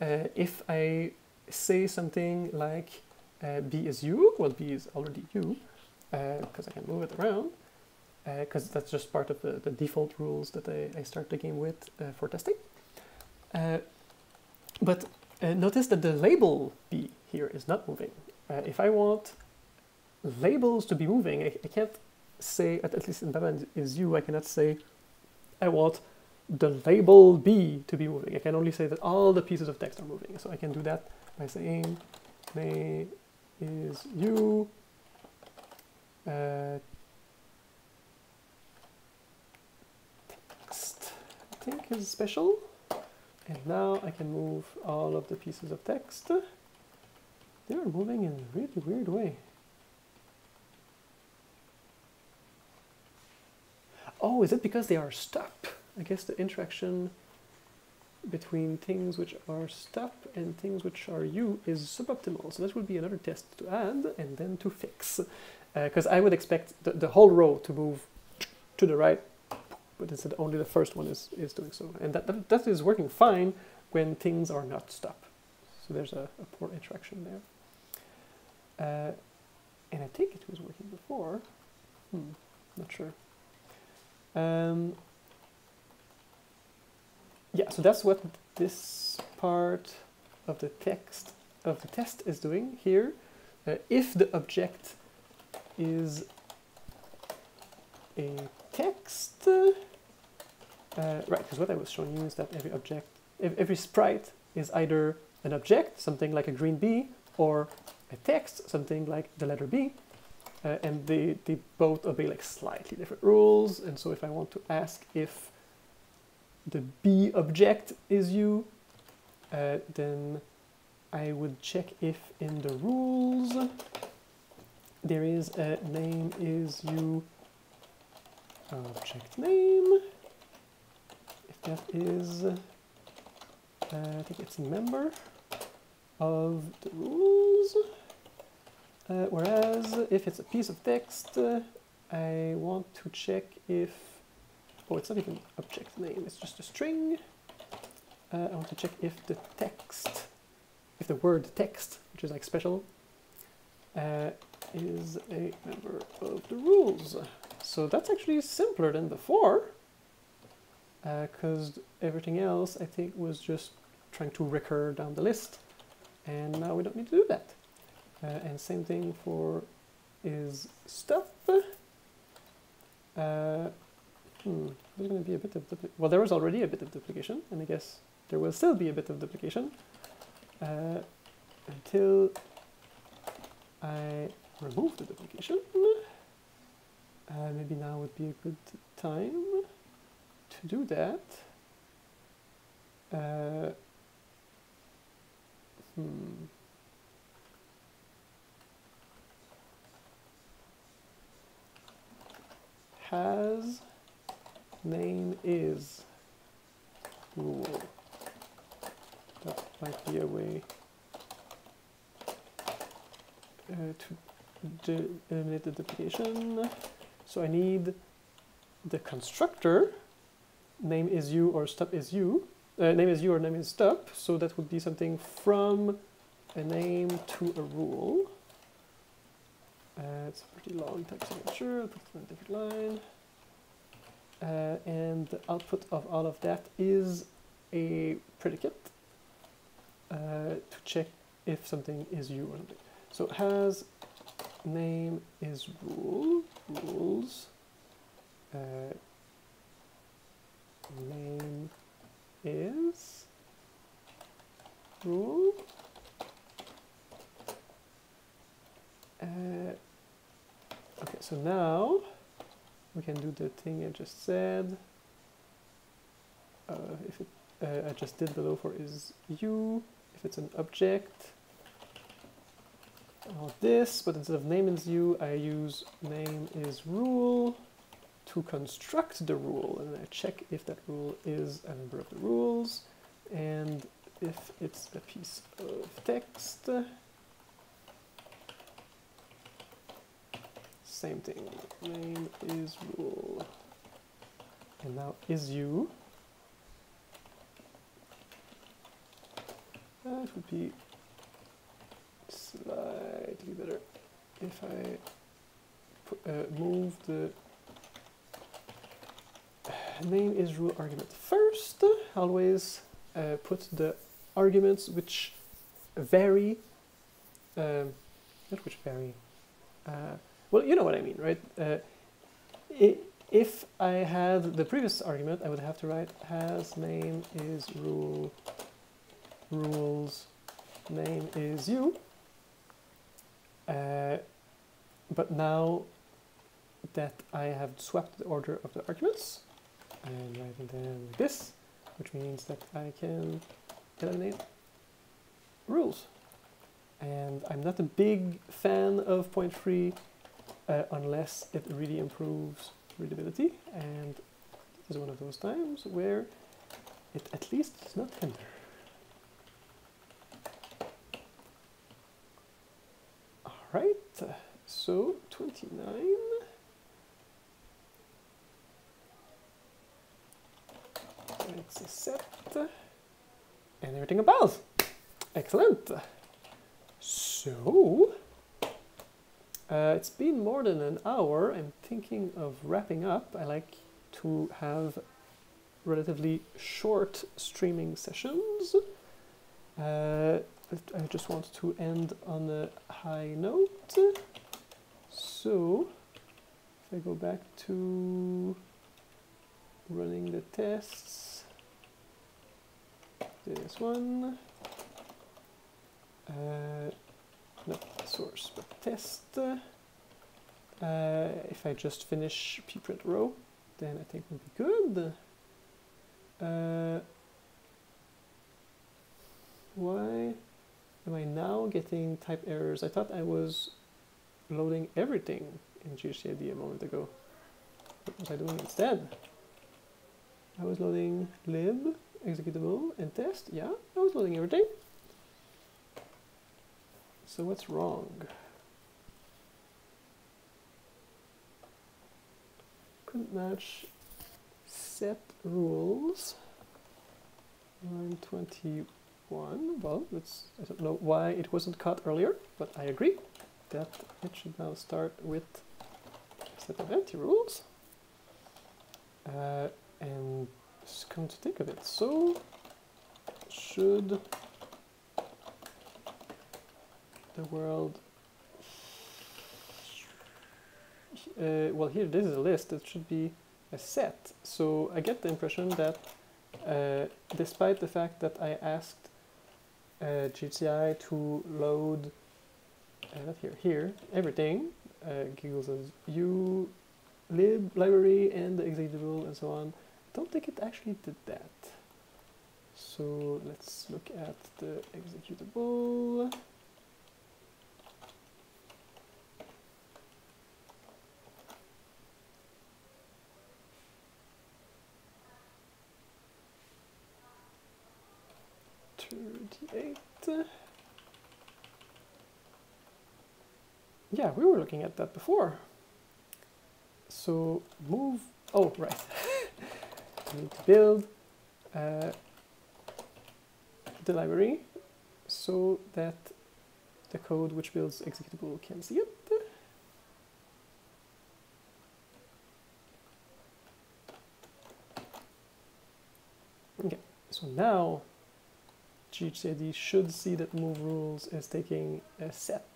A: uh, if I say something like uh, B is U, well, B is already U, because I can move it around, because that's just part of the, the default rules that I, I start the game with for testing. but notice that the label B here is not moving. if I want labels to be moving, I, I can't say, at, at least in Baba is you, I cannot say I want the label B to be moving. I can only say that all the pieces of text are moving. So I can do that by saying may is you uh, text I think is special. And now I can move all of the pieces of text. They are moving in a really weird way. Oh, is it because they are stop? I guess the interaction between things which are stop and things which are you is suboptimal. So that would be another test to add and then to fix. Because uh, I would expect the, the whole row to move to the right, but instead only the first one is, is doing so. And that, that, that is working fine when things are not stop. So there's a, a poor interaction there. Uh, and I think it was working before. Hmm, not sure. Um, yeah, so that's what this part of the text of the test is doing here. Uh, if the object is a text, uh, right, because what I was showing you is that every object, every sprite is either an object, something like a green bee, or a text, something like the letter B, uh, and they, they both obey like slightly different rules. And so if I want to ask if the B object is you, uh, then I would check if in the rules there is a name is you object name. If that is, uh, I think it's a member of the rules. Uh, whereas if it's a piece of text, uh, I want to check if, oh, it's not even object name, it's just a string. Uh, I want to check if the text, if the word text, which is like special, uh, is a member of the rules. So that's actually simpler than before, because uh, everything else I think was just trying to recur down the list, and now we don't need to do that. Uh, and same thing for is stop. Uh, hmm, there's going to be a bit of well, there was already a bit of duplication, and I guess there will still be a bit of duplication uh, until I remove the duplication. Uh, maybe now would be a good time to do that. Uh, hmm. Has name is rule. That might be a way uh, to eliminate the duplication. So I need the constructor, name is you or stop is you, uh, name is you or name is stop. So that would be something from a name to a rule. Uh, it's a pretty long type signature, a different line. Uh, and the output of all of that is a predicate uh, to check if something is you or something. So has name is rule, rules, uh, name is rule, Uh, okay, so now we can do the thing I just said. Uh, if it, uh, I just did below for is u, if it's an object, want this, but instead of name is u, I use name is rule to construct the rule, and I check if that rule is a member of the rules, and if it's a piece of text, same thing. Name is rule. And now is you. That would be slightly better if I put, uh, move the name is rule argument first. Always uh, put the arguments which vary, um, not which vary, uh, well, you know what I mean, right? Uh, if I had the previous argument, I would have to write has name is rule, rules, name is you. Uh, but now that I have swapped the order of the arguments, I'm writing them like this, which means that I can eliminate rules. And I'm not a big fan of point free uh, unless it really improves readability. And this is one of those times where it at least does not hinder. All right, so 29. It's a set and everything about. Excellent. So, uh, it's been more than an hour. I'm thinking of wrapping up. I like to have relatively short streaming sessions. Uh, I just want to end on a high note. So, if I go back to running the tests, this one, uh, not source, but test. Uh, if I just finish pprint row, then I think we'll be good. Uh, why am I now getting type errors? I thought I was loading everything in GHCID a moment ago. What was I doing instead? I was loading lib, executable, and test. Yeah, I was loading everything. So what's wrong? Couldn't match set rules. Line 21. Well, it's, I don't know why it wasn't cut earlier, but I agree that it should now start with a set of empty rules. Uh, and come to think of it, so should the world. Uh, well, here this is a list. It should be a set. So I get the impression that, uh, despite the fact that I asked uh, GHCI to load, uh, here, here, everything, uh, Google says you lib library and the executable and so on. I don't think it actually did that. So let's look at the executable. Yeah, we were looking at that before. So move, oh, right. need to build uh, the library so that the code which builds executable can see it. Okay, so now GHCID should see that move rules is taking a set.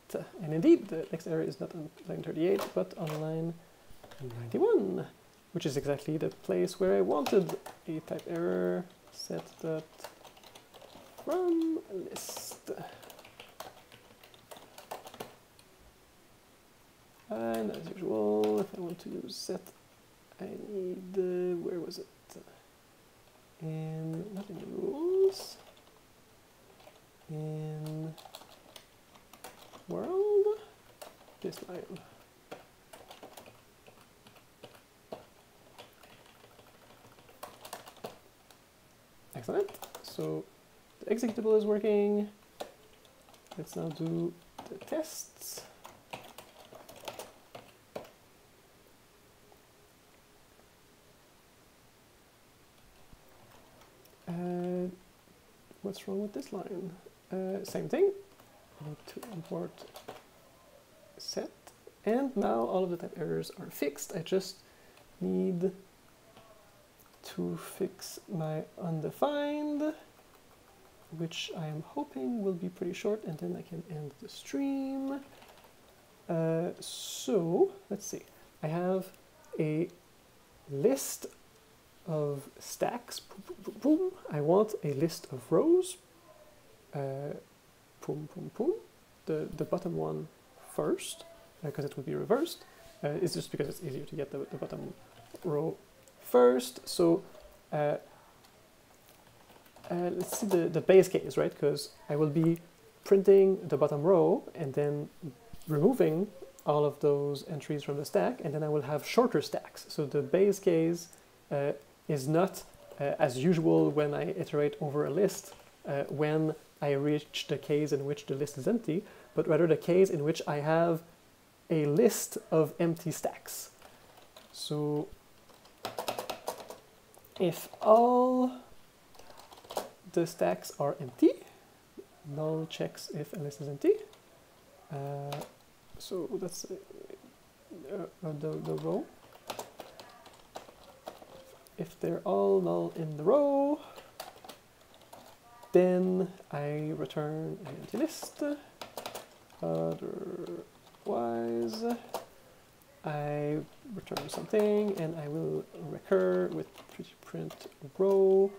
A: And indeed, the next error is not on line 38, but on line 91, which is exactly the place where I wanted a type error set that from list. And as usual, if I want to use set, I need, uh, where was it? In, not in rules in world this line. Excellent. So the executable is working. Let's now do the tests. Uh, what's wrong with this line? Uh, same thing. To import set. And now all of the type errors are fixed. I just need to fix my undefined, which I am hoping will be pretty short, and then I can end the stream. Uh, so, let's see. I have a list of stacks. I want a list of rows. Uh, boom, boom, boom. The, the bottom one first, because uh, it would be reversed. Uh, it's just because it's easier to get the, the bottom row first. So uh, let's see the, the base case, right? Because I will be printing the bottom row and then removing all of those entries from the stack, and then I will have shorter stacks. So the base case uh, is not uh, as usual when I iterate over a list when I reach the case in which the list is empty, but rather the case in which I have a list of empty stacks. So if all the stacks are empty, null checks if a list is empty. Uh, so that's uh, uh, the, the row. If they're all null in the row, then I return an empty list. Otherwise, I return something and I will recur with pretty print row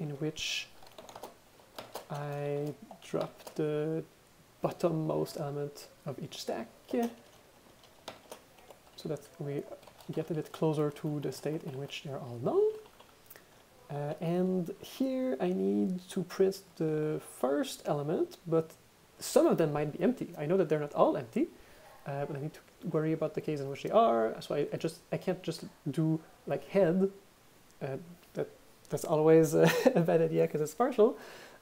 A: in which I drop the bottommost element of each stack so that we get a bit closer to the state in which they're all null. Uh, and here I need to print the first element, but some of them might be empty. I know that they're not all empty, uh, but I need to worry about the case in which they are. So I, I just I can't just do like head. Uh, that that's always a bad idea because it's partial.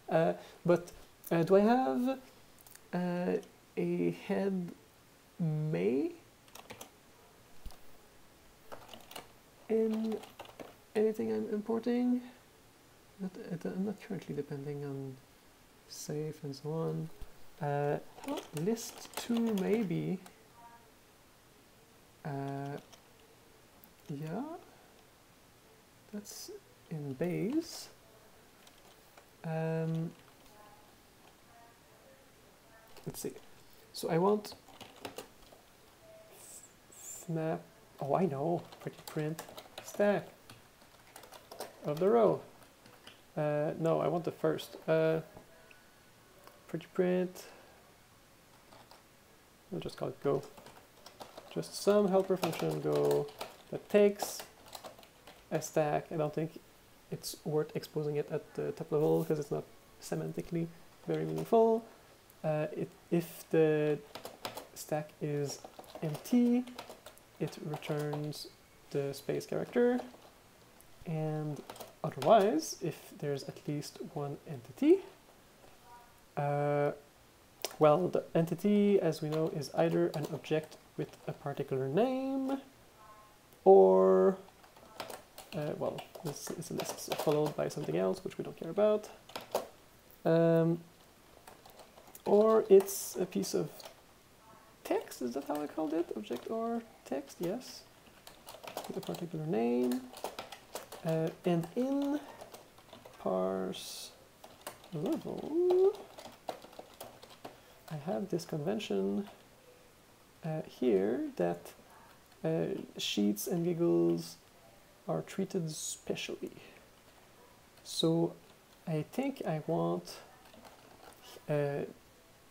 A: Uh, but uh, do I have uh, a head may in anything I'm importing? Not, I'm not currently depending on safe and so on. Uh, list to maybe. Uh, yeah, that's in base. Um, let's see. So I want map. Oh, I know. Pretty print stack of the row. Uh, no, I want the first. Uh, pretty print. We'll just call it go just some helper function go that takes a stack. I don't think it's worth exposing it at the top level because it's not semantically very meaningful. Uh, it, if the stack is empty, it returns the space character. And otherwise, if there's at least one entity, uh, well, the entity, as we know, is either an object with a particular name, or, uh, well, this is a list followed by something else, which we don't care about. Um, or it's a piece of text, is that how I called it? Object or text, yes. With a particular name. Uh, and in parse level, I have this convention uh, here that uh, sheets and giggles are treated specially. So I think I want uh,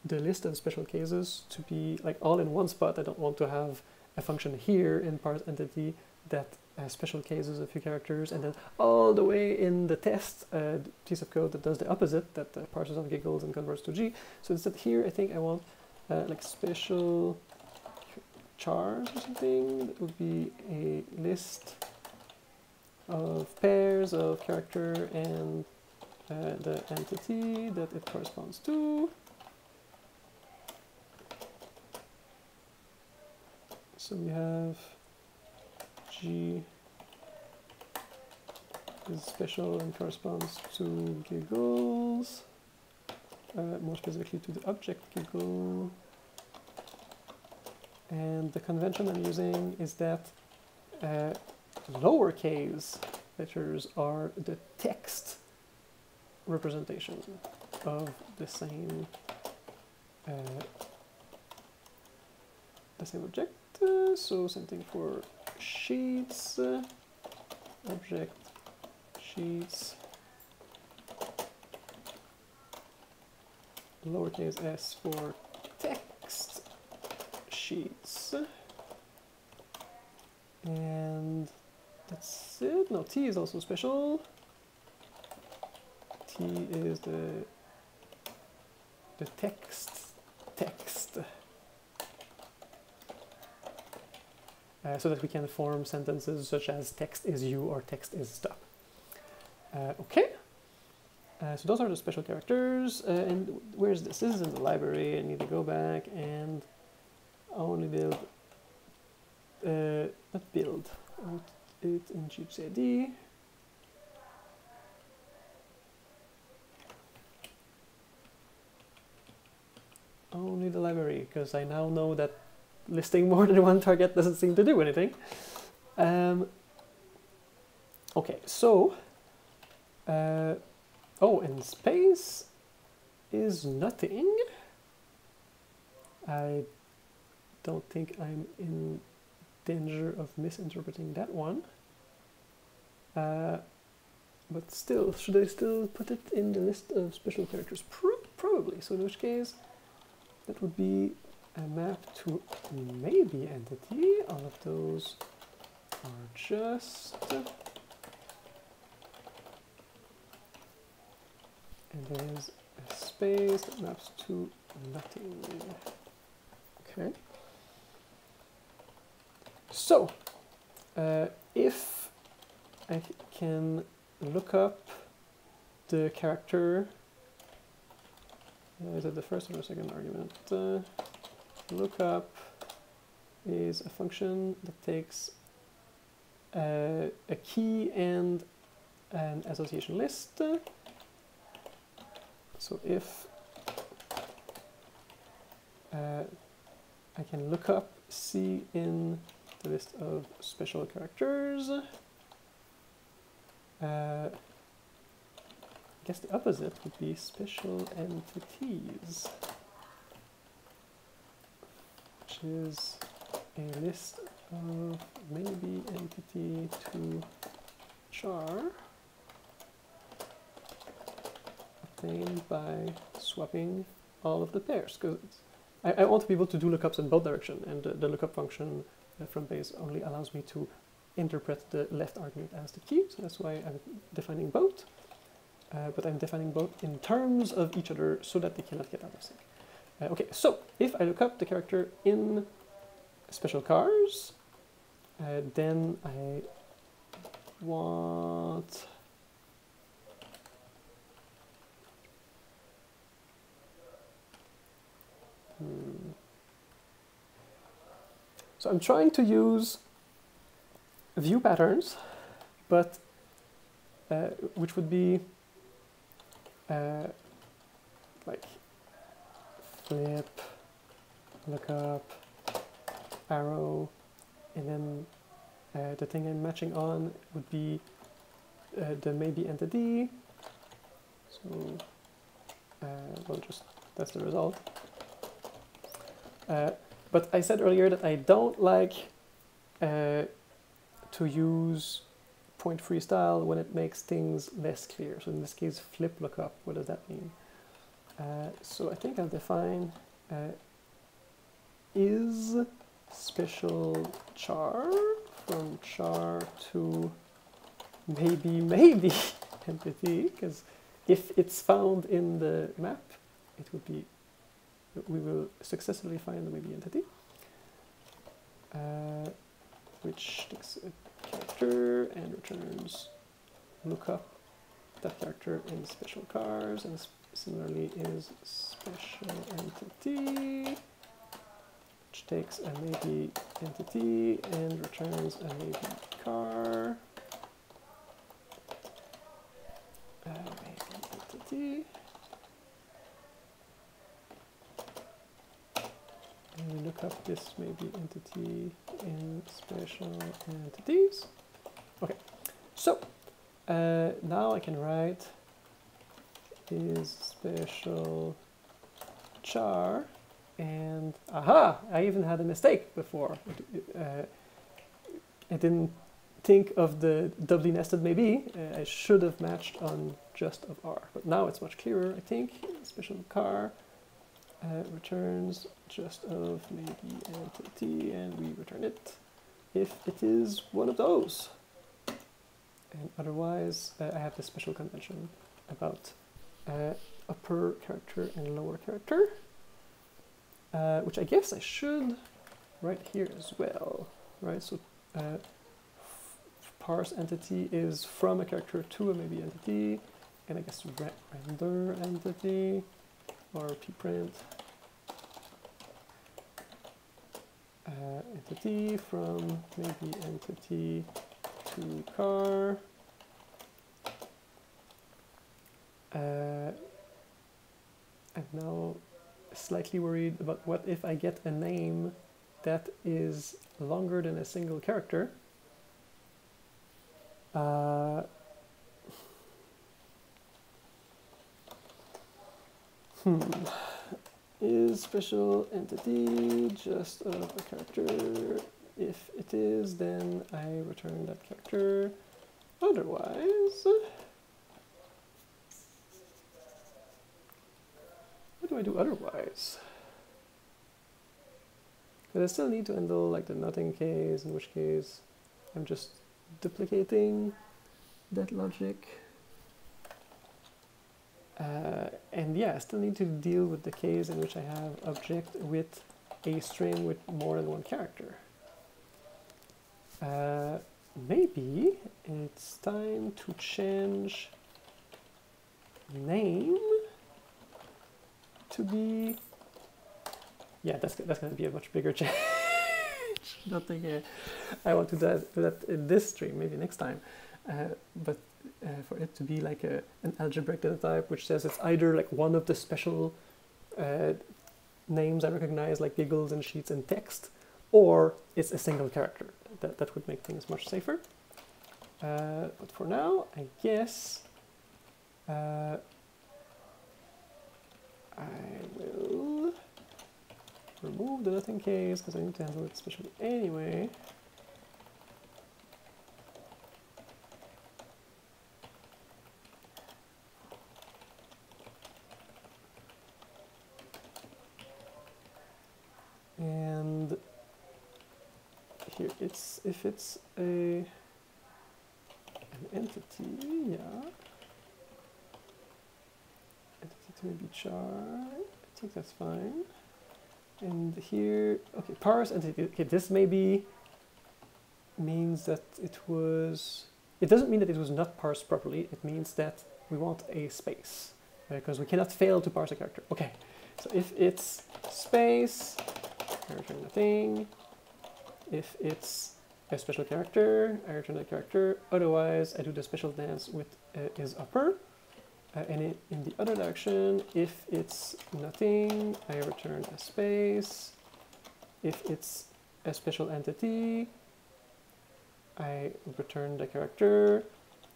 A: the list of special cases to be like all in one spot. I don't want to have a function here in parse entity that uh, special cases a few characters and then all the way in the test uh, piece of code that does the opposite that uh, parses on giggles and converts to G. So instead here I think I want uh, like special chars or something that would be a list of pairs of character and uh, the entity that it corresponds to. So we have G is special and corresponds to giggles. uh, more specifically to the object giggle. And the convention I'm using is that uh, lowercase letters are the text representation of the same uh, the same object. Uh, so same thing for sheets, object sheets, lowercase s for text sheets. And that's it. No, T is also special. T is the the text text. Uh, so that we can form sentences such as text is you or text is stop. Uh, okay. Uh, so those are the special characters. Uh, and where's this? This is in the library. I need to go back and only build, uh, not build, it in ghcid. Only the library, because I now know that listing more than one target doesn't seem to do anything. Um, okay, so, uh, oh, and space is nothing. I don't think I'm in danger of misinterpreting that one. Uh, but still, should I still put it in the list of special characters? Pro probably. So in which case, that would be a map to maybe entity. All of those are just... And there's a space that maps to nothing. Okay. So, uh, if I can look up the character uh, is it the first or the second argument? Uh, lookup is a function that takes a key and an association list. So if uh, I can look up C in the list of special characters, uh, I guess the opposite would be special entities, is a list of maybe entity to char obtained by swapping all of the pairs. Because I, I, want to be able to do lookups in both direction, and the, the lookup function uh, from base only allows me to interpret the left argument as the key, so that's why I'm defining both uh, but I'm defining both in terms of each other so that they cannot get out of sync. Uh, okay, so if I look up the character in special chars, uh, then I want hmm. So I'm trying to use view patterns, but uh, which would be uh, like flip, lookup, arrow, and then uh, the thing I'm matching on would be uh, the maybe entity. So, uh, well, just that's the result. Uh, but I said earlier that I don't like uh, to use point free style when it makes things less clear. So in this case, flip lookup, what does that mean? Uh, so I think I'll define uh, is special char from char to maybe, maybe entity, because if it's found in the map, it would be, we will successfully find the maybe entity, uh, which takes a character and returns lookup that character in special chars and similarly is special entity, which takes a maybe entity and returns a maybe char. A maybe entity. And we look up this maybe entity in special entities. Okay, so uh, now I can write is special char and aha, I even had a mistake before. Uh, I didn't think of the doubly nested maybe. Uh, I should have matched on just of R, but now it's much clearer, I think. Special char uh, returns just of maybe entity and we return it if it is one of those. And otherwise, uh, I have this special convention about uh, upper character and lower character, uh, which I guess I should write here as well, right? So uh, parse entity is from a character to a maybe entity, and I guess render entity or pprint uh, entity from maybe entity to char. Uh, I'm now slightly worried about what if I get a name that is longer than a single character. Uh, hmm. Is special entity just a character? If it is, then I return that character. Otherwise, do I do otherwise? But I still need to handle like the nothing case, in which case I'm just duplicating that logic. Uh, and yeah, I still need to deal with the case in which I have object with a string with more than one character. Uh, maybe it's time to change name to be yeah that's that's going to be a much bigger change. Nothing uh, I want to do that, do that in this stream maybe next time. Uh, but uh, for it to be like a, an algebraic data type which says it's either like one of the special uh, names I recognize like giggles and sheets and text or it's a single character. That, that would make things much safer. Uh, but for now, I guess uh, I will remove the nothing case because I need to handle it specially anyway. And here it's if it's a an entity, yeah. Entity to maybe char. I think that's fine. And here, okay, parse entity. Okay, this maybe means that it was. It doesn't mean that it was not parsed properly. It means that we want a space because we cannot fail to parse a character. Okay, so if it's space, I return nothing. If it's a special character, I return the character. Otherwise, I do the special dance with uh, is upper. Uh, and in, in the other direction, if it's nothing, I return a space. If it's a special entity, I return the character.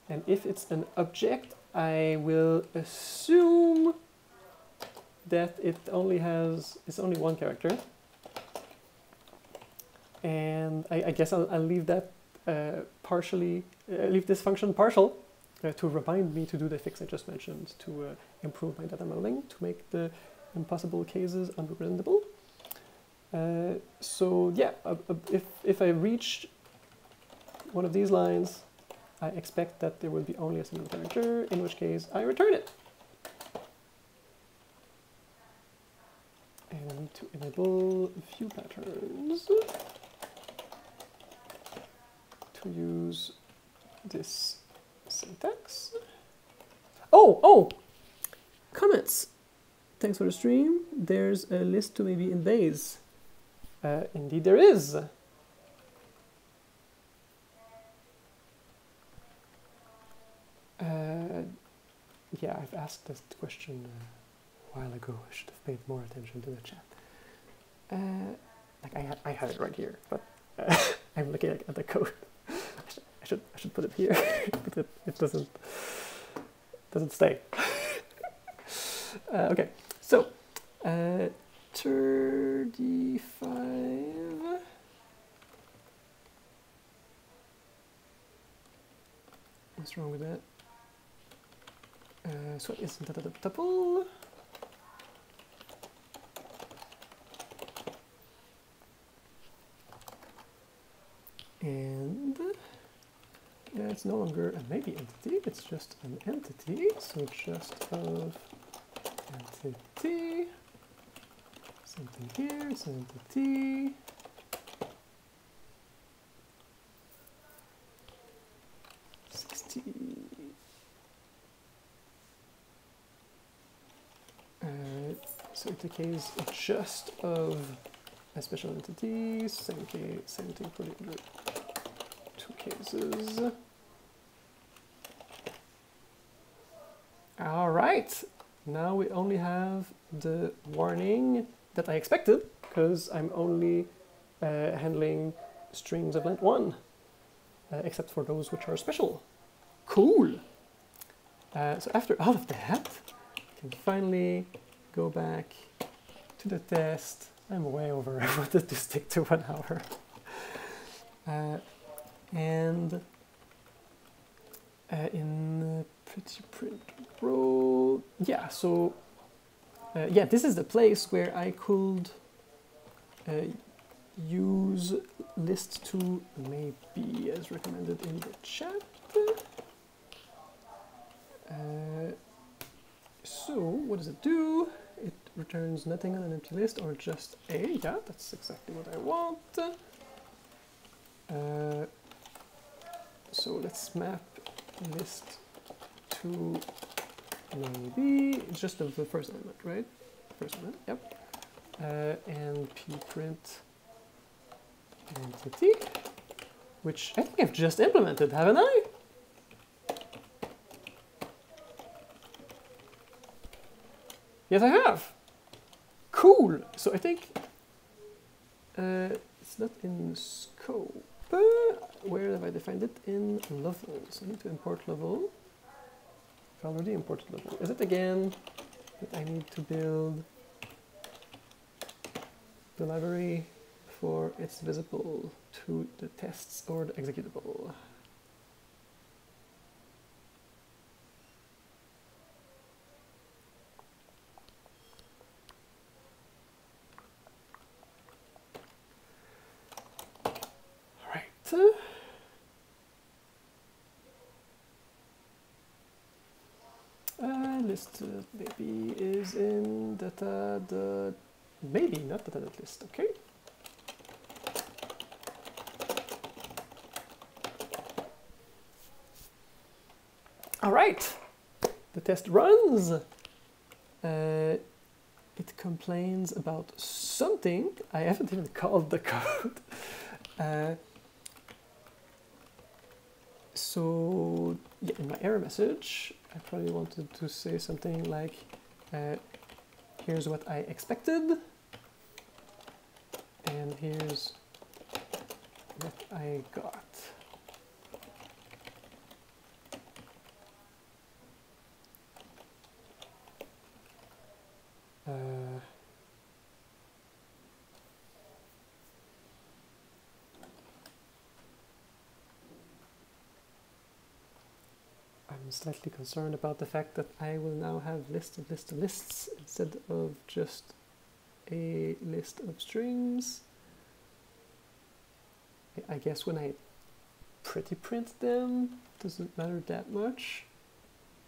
A: And if it's an object, I will assume that it only has, it's only one character and I, I guess I'll, I'll, leave that uh, partially, uh, leave this function partial uh, to remind me to do the fix I just mentioned to uh, improve my data modeling, to make the impossible cases unrepresentable. Uh, so yeah, uh, if, if I reach one of these lines, I expect that there will be only a single character, in which case I return it. And to enable view patterns to use this syntax. Oh, oh, comments. Thanks for the stream. There's a list to maybe in base. Uh, indeed there is. Uh, yeah, I've asked this question a while ago. I should have paid more attention to the chat. uh, like I, ha I have it right here, but uh, I'm looking at the code. I should I should put it here, but it, it doesn't doesn't stay. uh, okay, so uh, 35. What's wrong with that? Uh, so isn't that a tuple? And yeah, it's no longer a maybe entity, it's just an entity. So just of entity, something here, it's an entity. Sixty. Uh, so it decays just of a special entity, same, case, same thing for the cases. All right, now we only have the warning that I expected because I'm only uh, handling strings of length one, uh, except for those which are special. Cool. Uh, so after all of that, I can finally go back to the test. I'm way over. I wanted to stick to one hour. And uh, in pretty print row, yeah, so uh, yeah, this is the place where I could uh, use list to maybe as recommended in the chat. Uh, so what does it do? It returns nothing on an empty list or just a, yeah, that's exactly what I want. So let's map list to maybe just of the first element, right? First element, yep. Uh, and pprint entity, which I think I've just implemented, haven't I? Yes, I have. Cool. So I think uh, it's not in scope. Where have I defined it? In levels. I need to import level. I've already imported level. Is it again that I need to build the library for it's visible to the tests or the executable? Uh, list uh, maybe is in data the maybe not data list okay? All right the test runs. Uh, it complains about something. I haven't even called the code. Uh, so yeah, in my error message, I probably wanted to say something like, uh, here's what I expected, and here's what I got. Uh, slightly concerned about the fact that I will now have list of list of lists instead of just a list of strings. I guess when I pretty print them, doesn't matter that much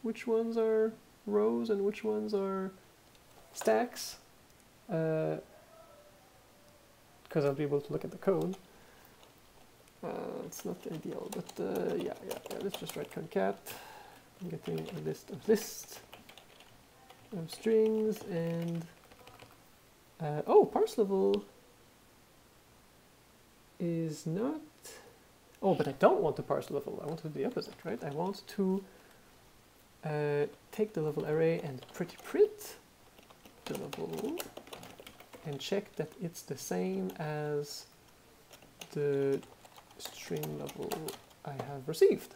A: which ones are rows and which ones are stacks, because uh, I'll be able to look at the code. Uh, it's not ideal, but uh, yeah, yeah, yeah, let's just write concat. I'm getting a list of lists of strings and uh, oh parse level is not oh but I don't want to parse level I want to do the opposite right I want to uh, take the level array and pretty print the level and check that it's the same as the string level I have received.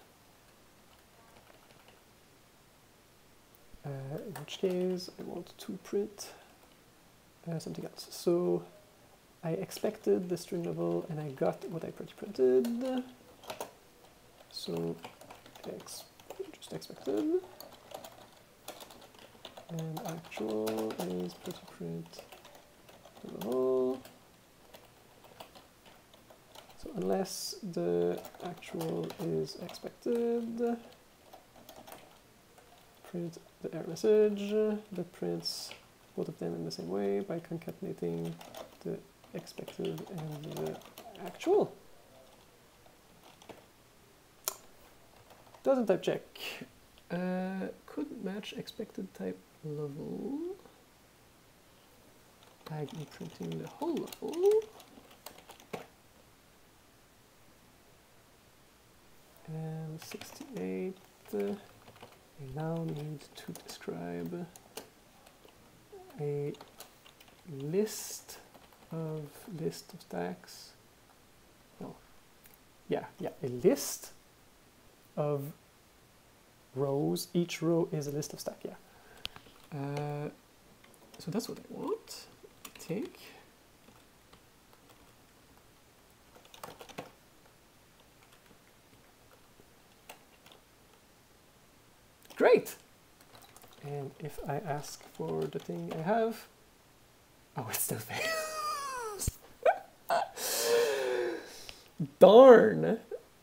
A: Uh, in which case I want to print uh, something else. So I expected the string level and I got what I pretty printed. So ex just expected. And actual is pretty print level. So unless the actual is expected, print the error message that prints both of them in the same way by concatenating the expected and the actual. Doesn't type check. Uh, could match expected type level. I'm printing the whole level. And 68. Uh, I now need to describe a list of list of stacks. No, yeah, yeah, a list of rows. Each row is a list of stack. Yeah. Uh, so that's what I want. Take. Great. And if I ask for the thing I have, oh, it still fails. Darn.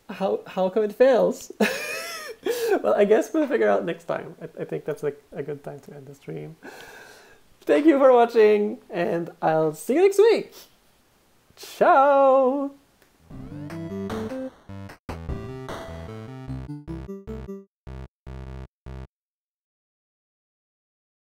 A: How, how come it fails? well, I guess we'll figure out next time. I, I think that's like a good time to end the stream. Thank you for watching, and I'll see you next week. Ciao!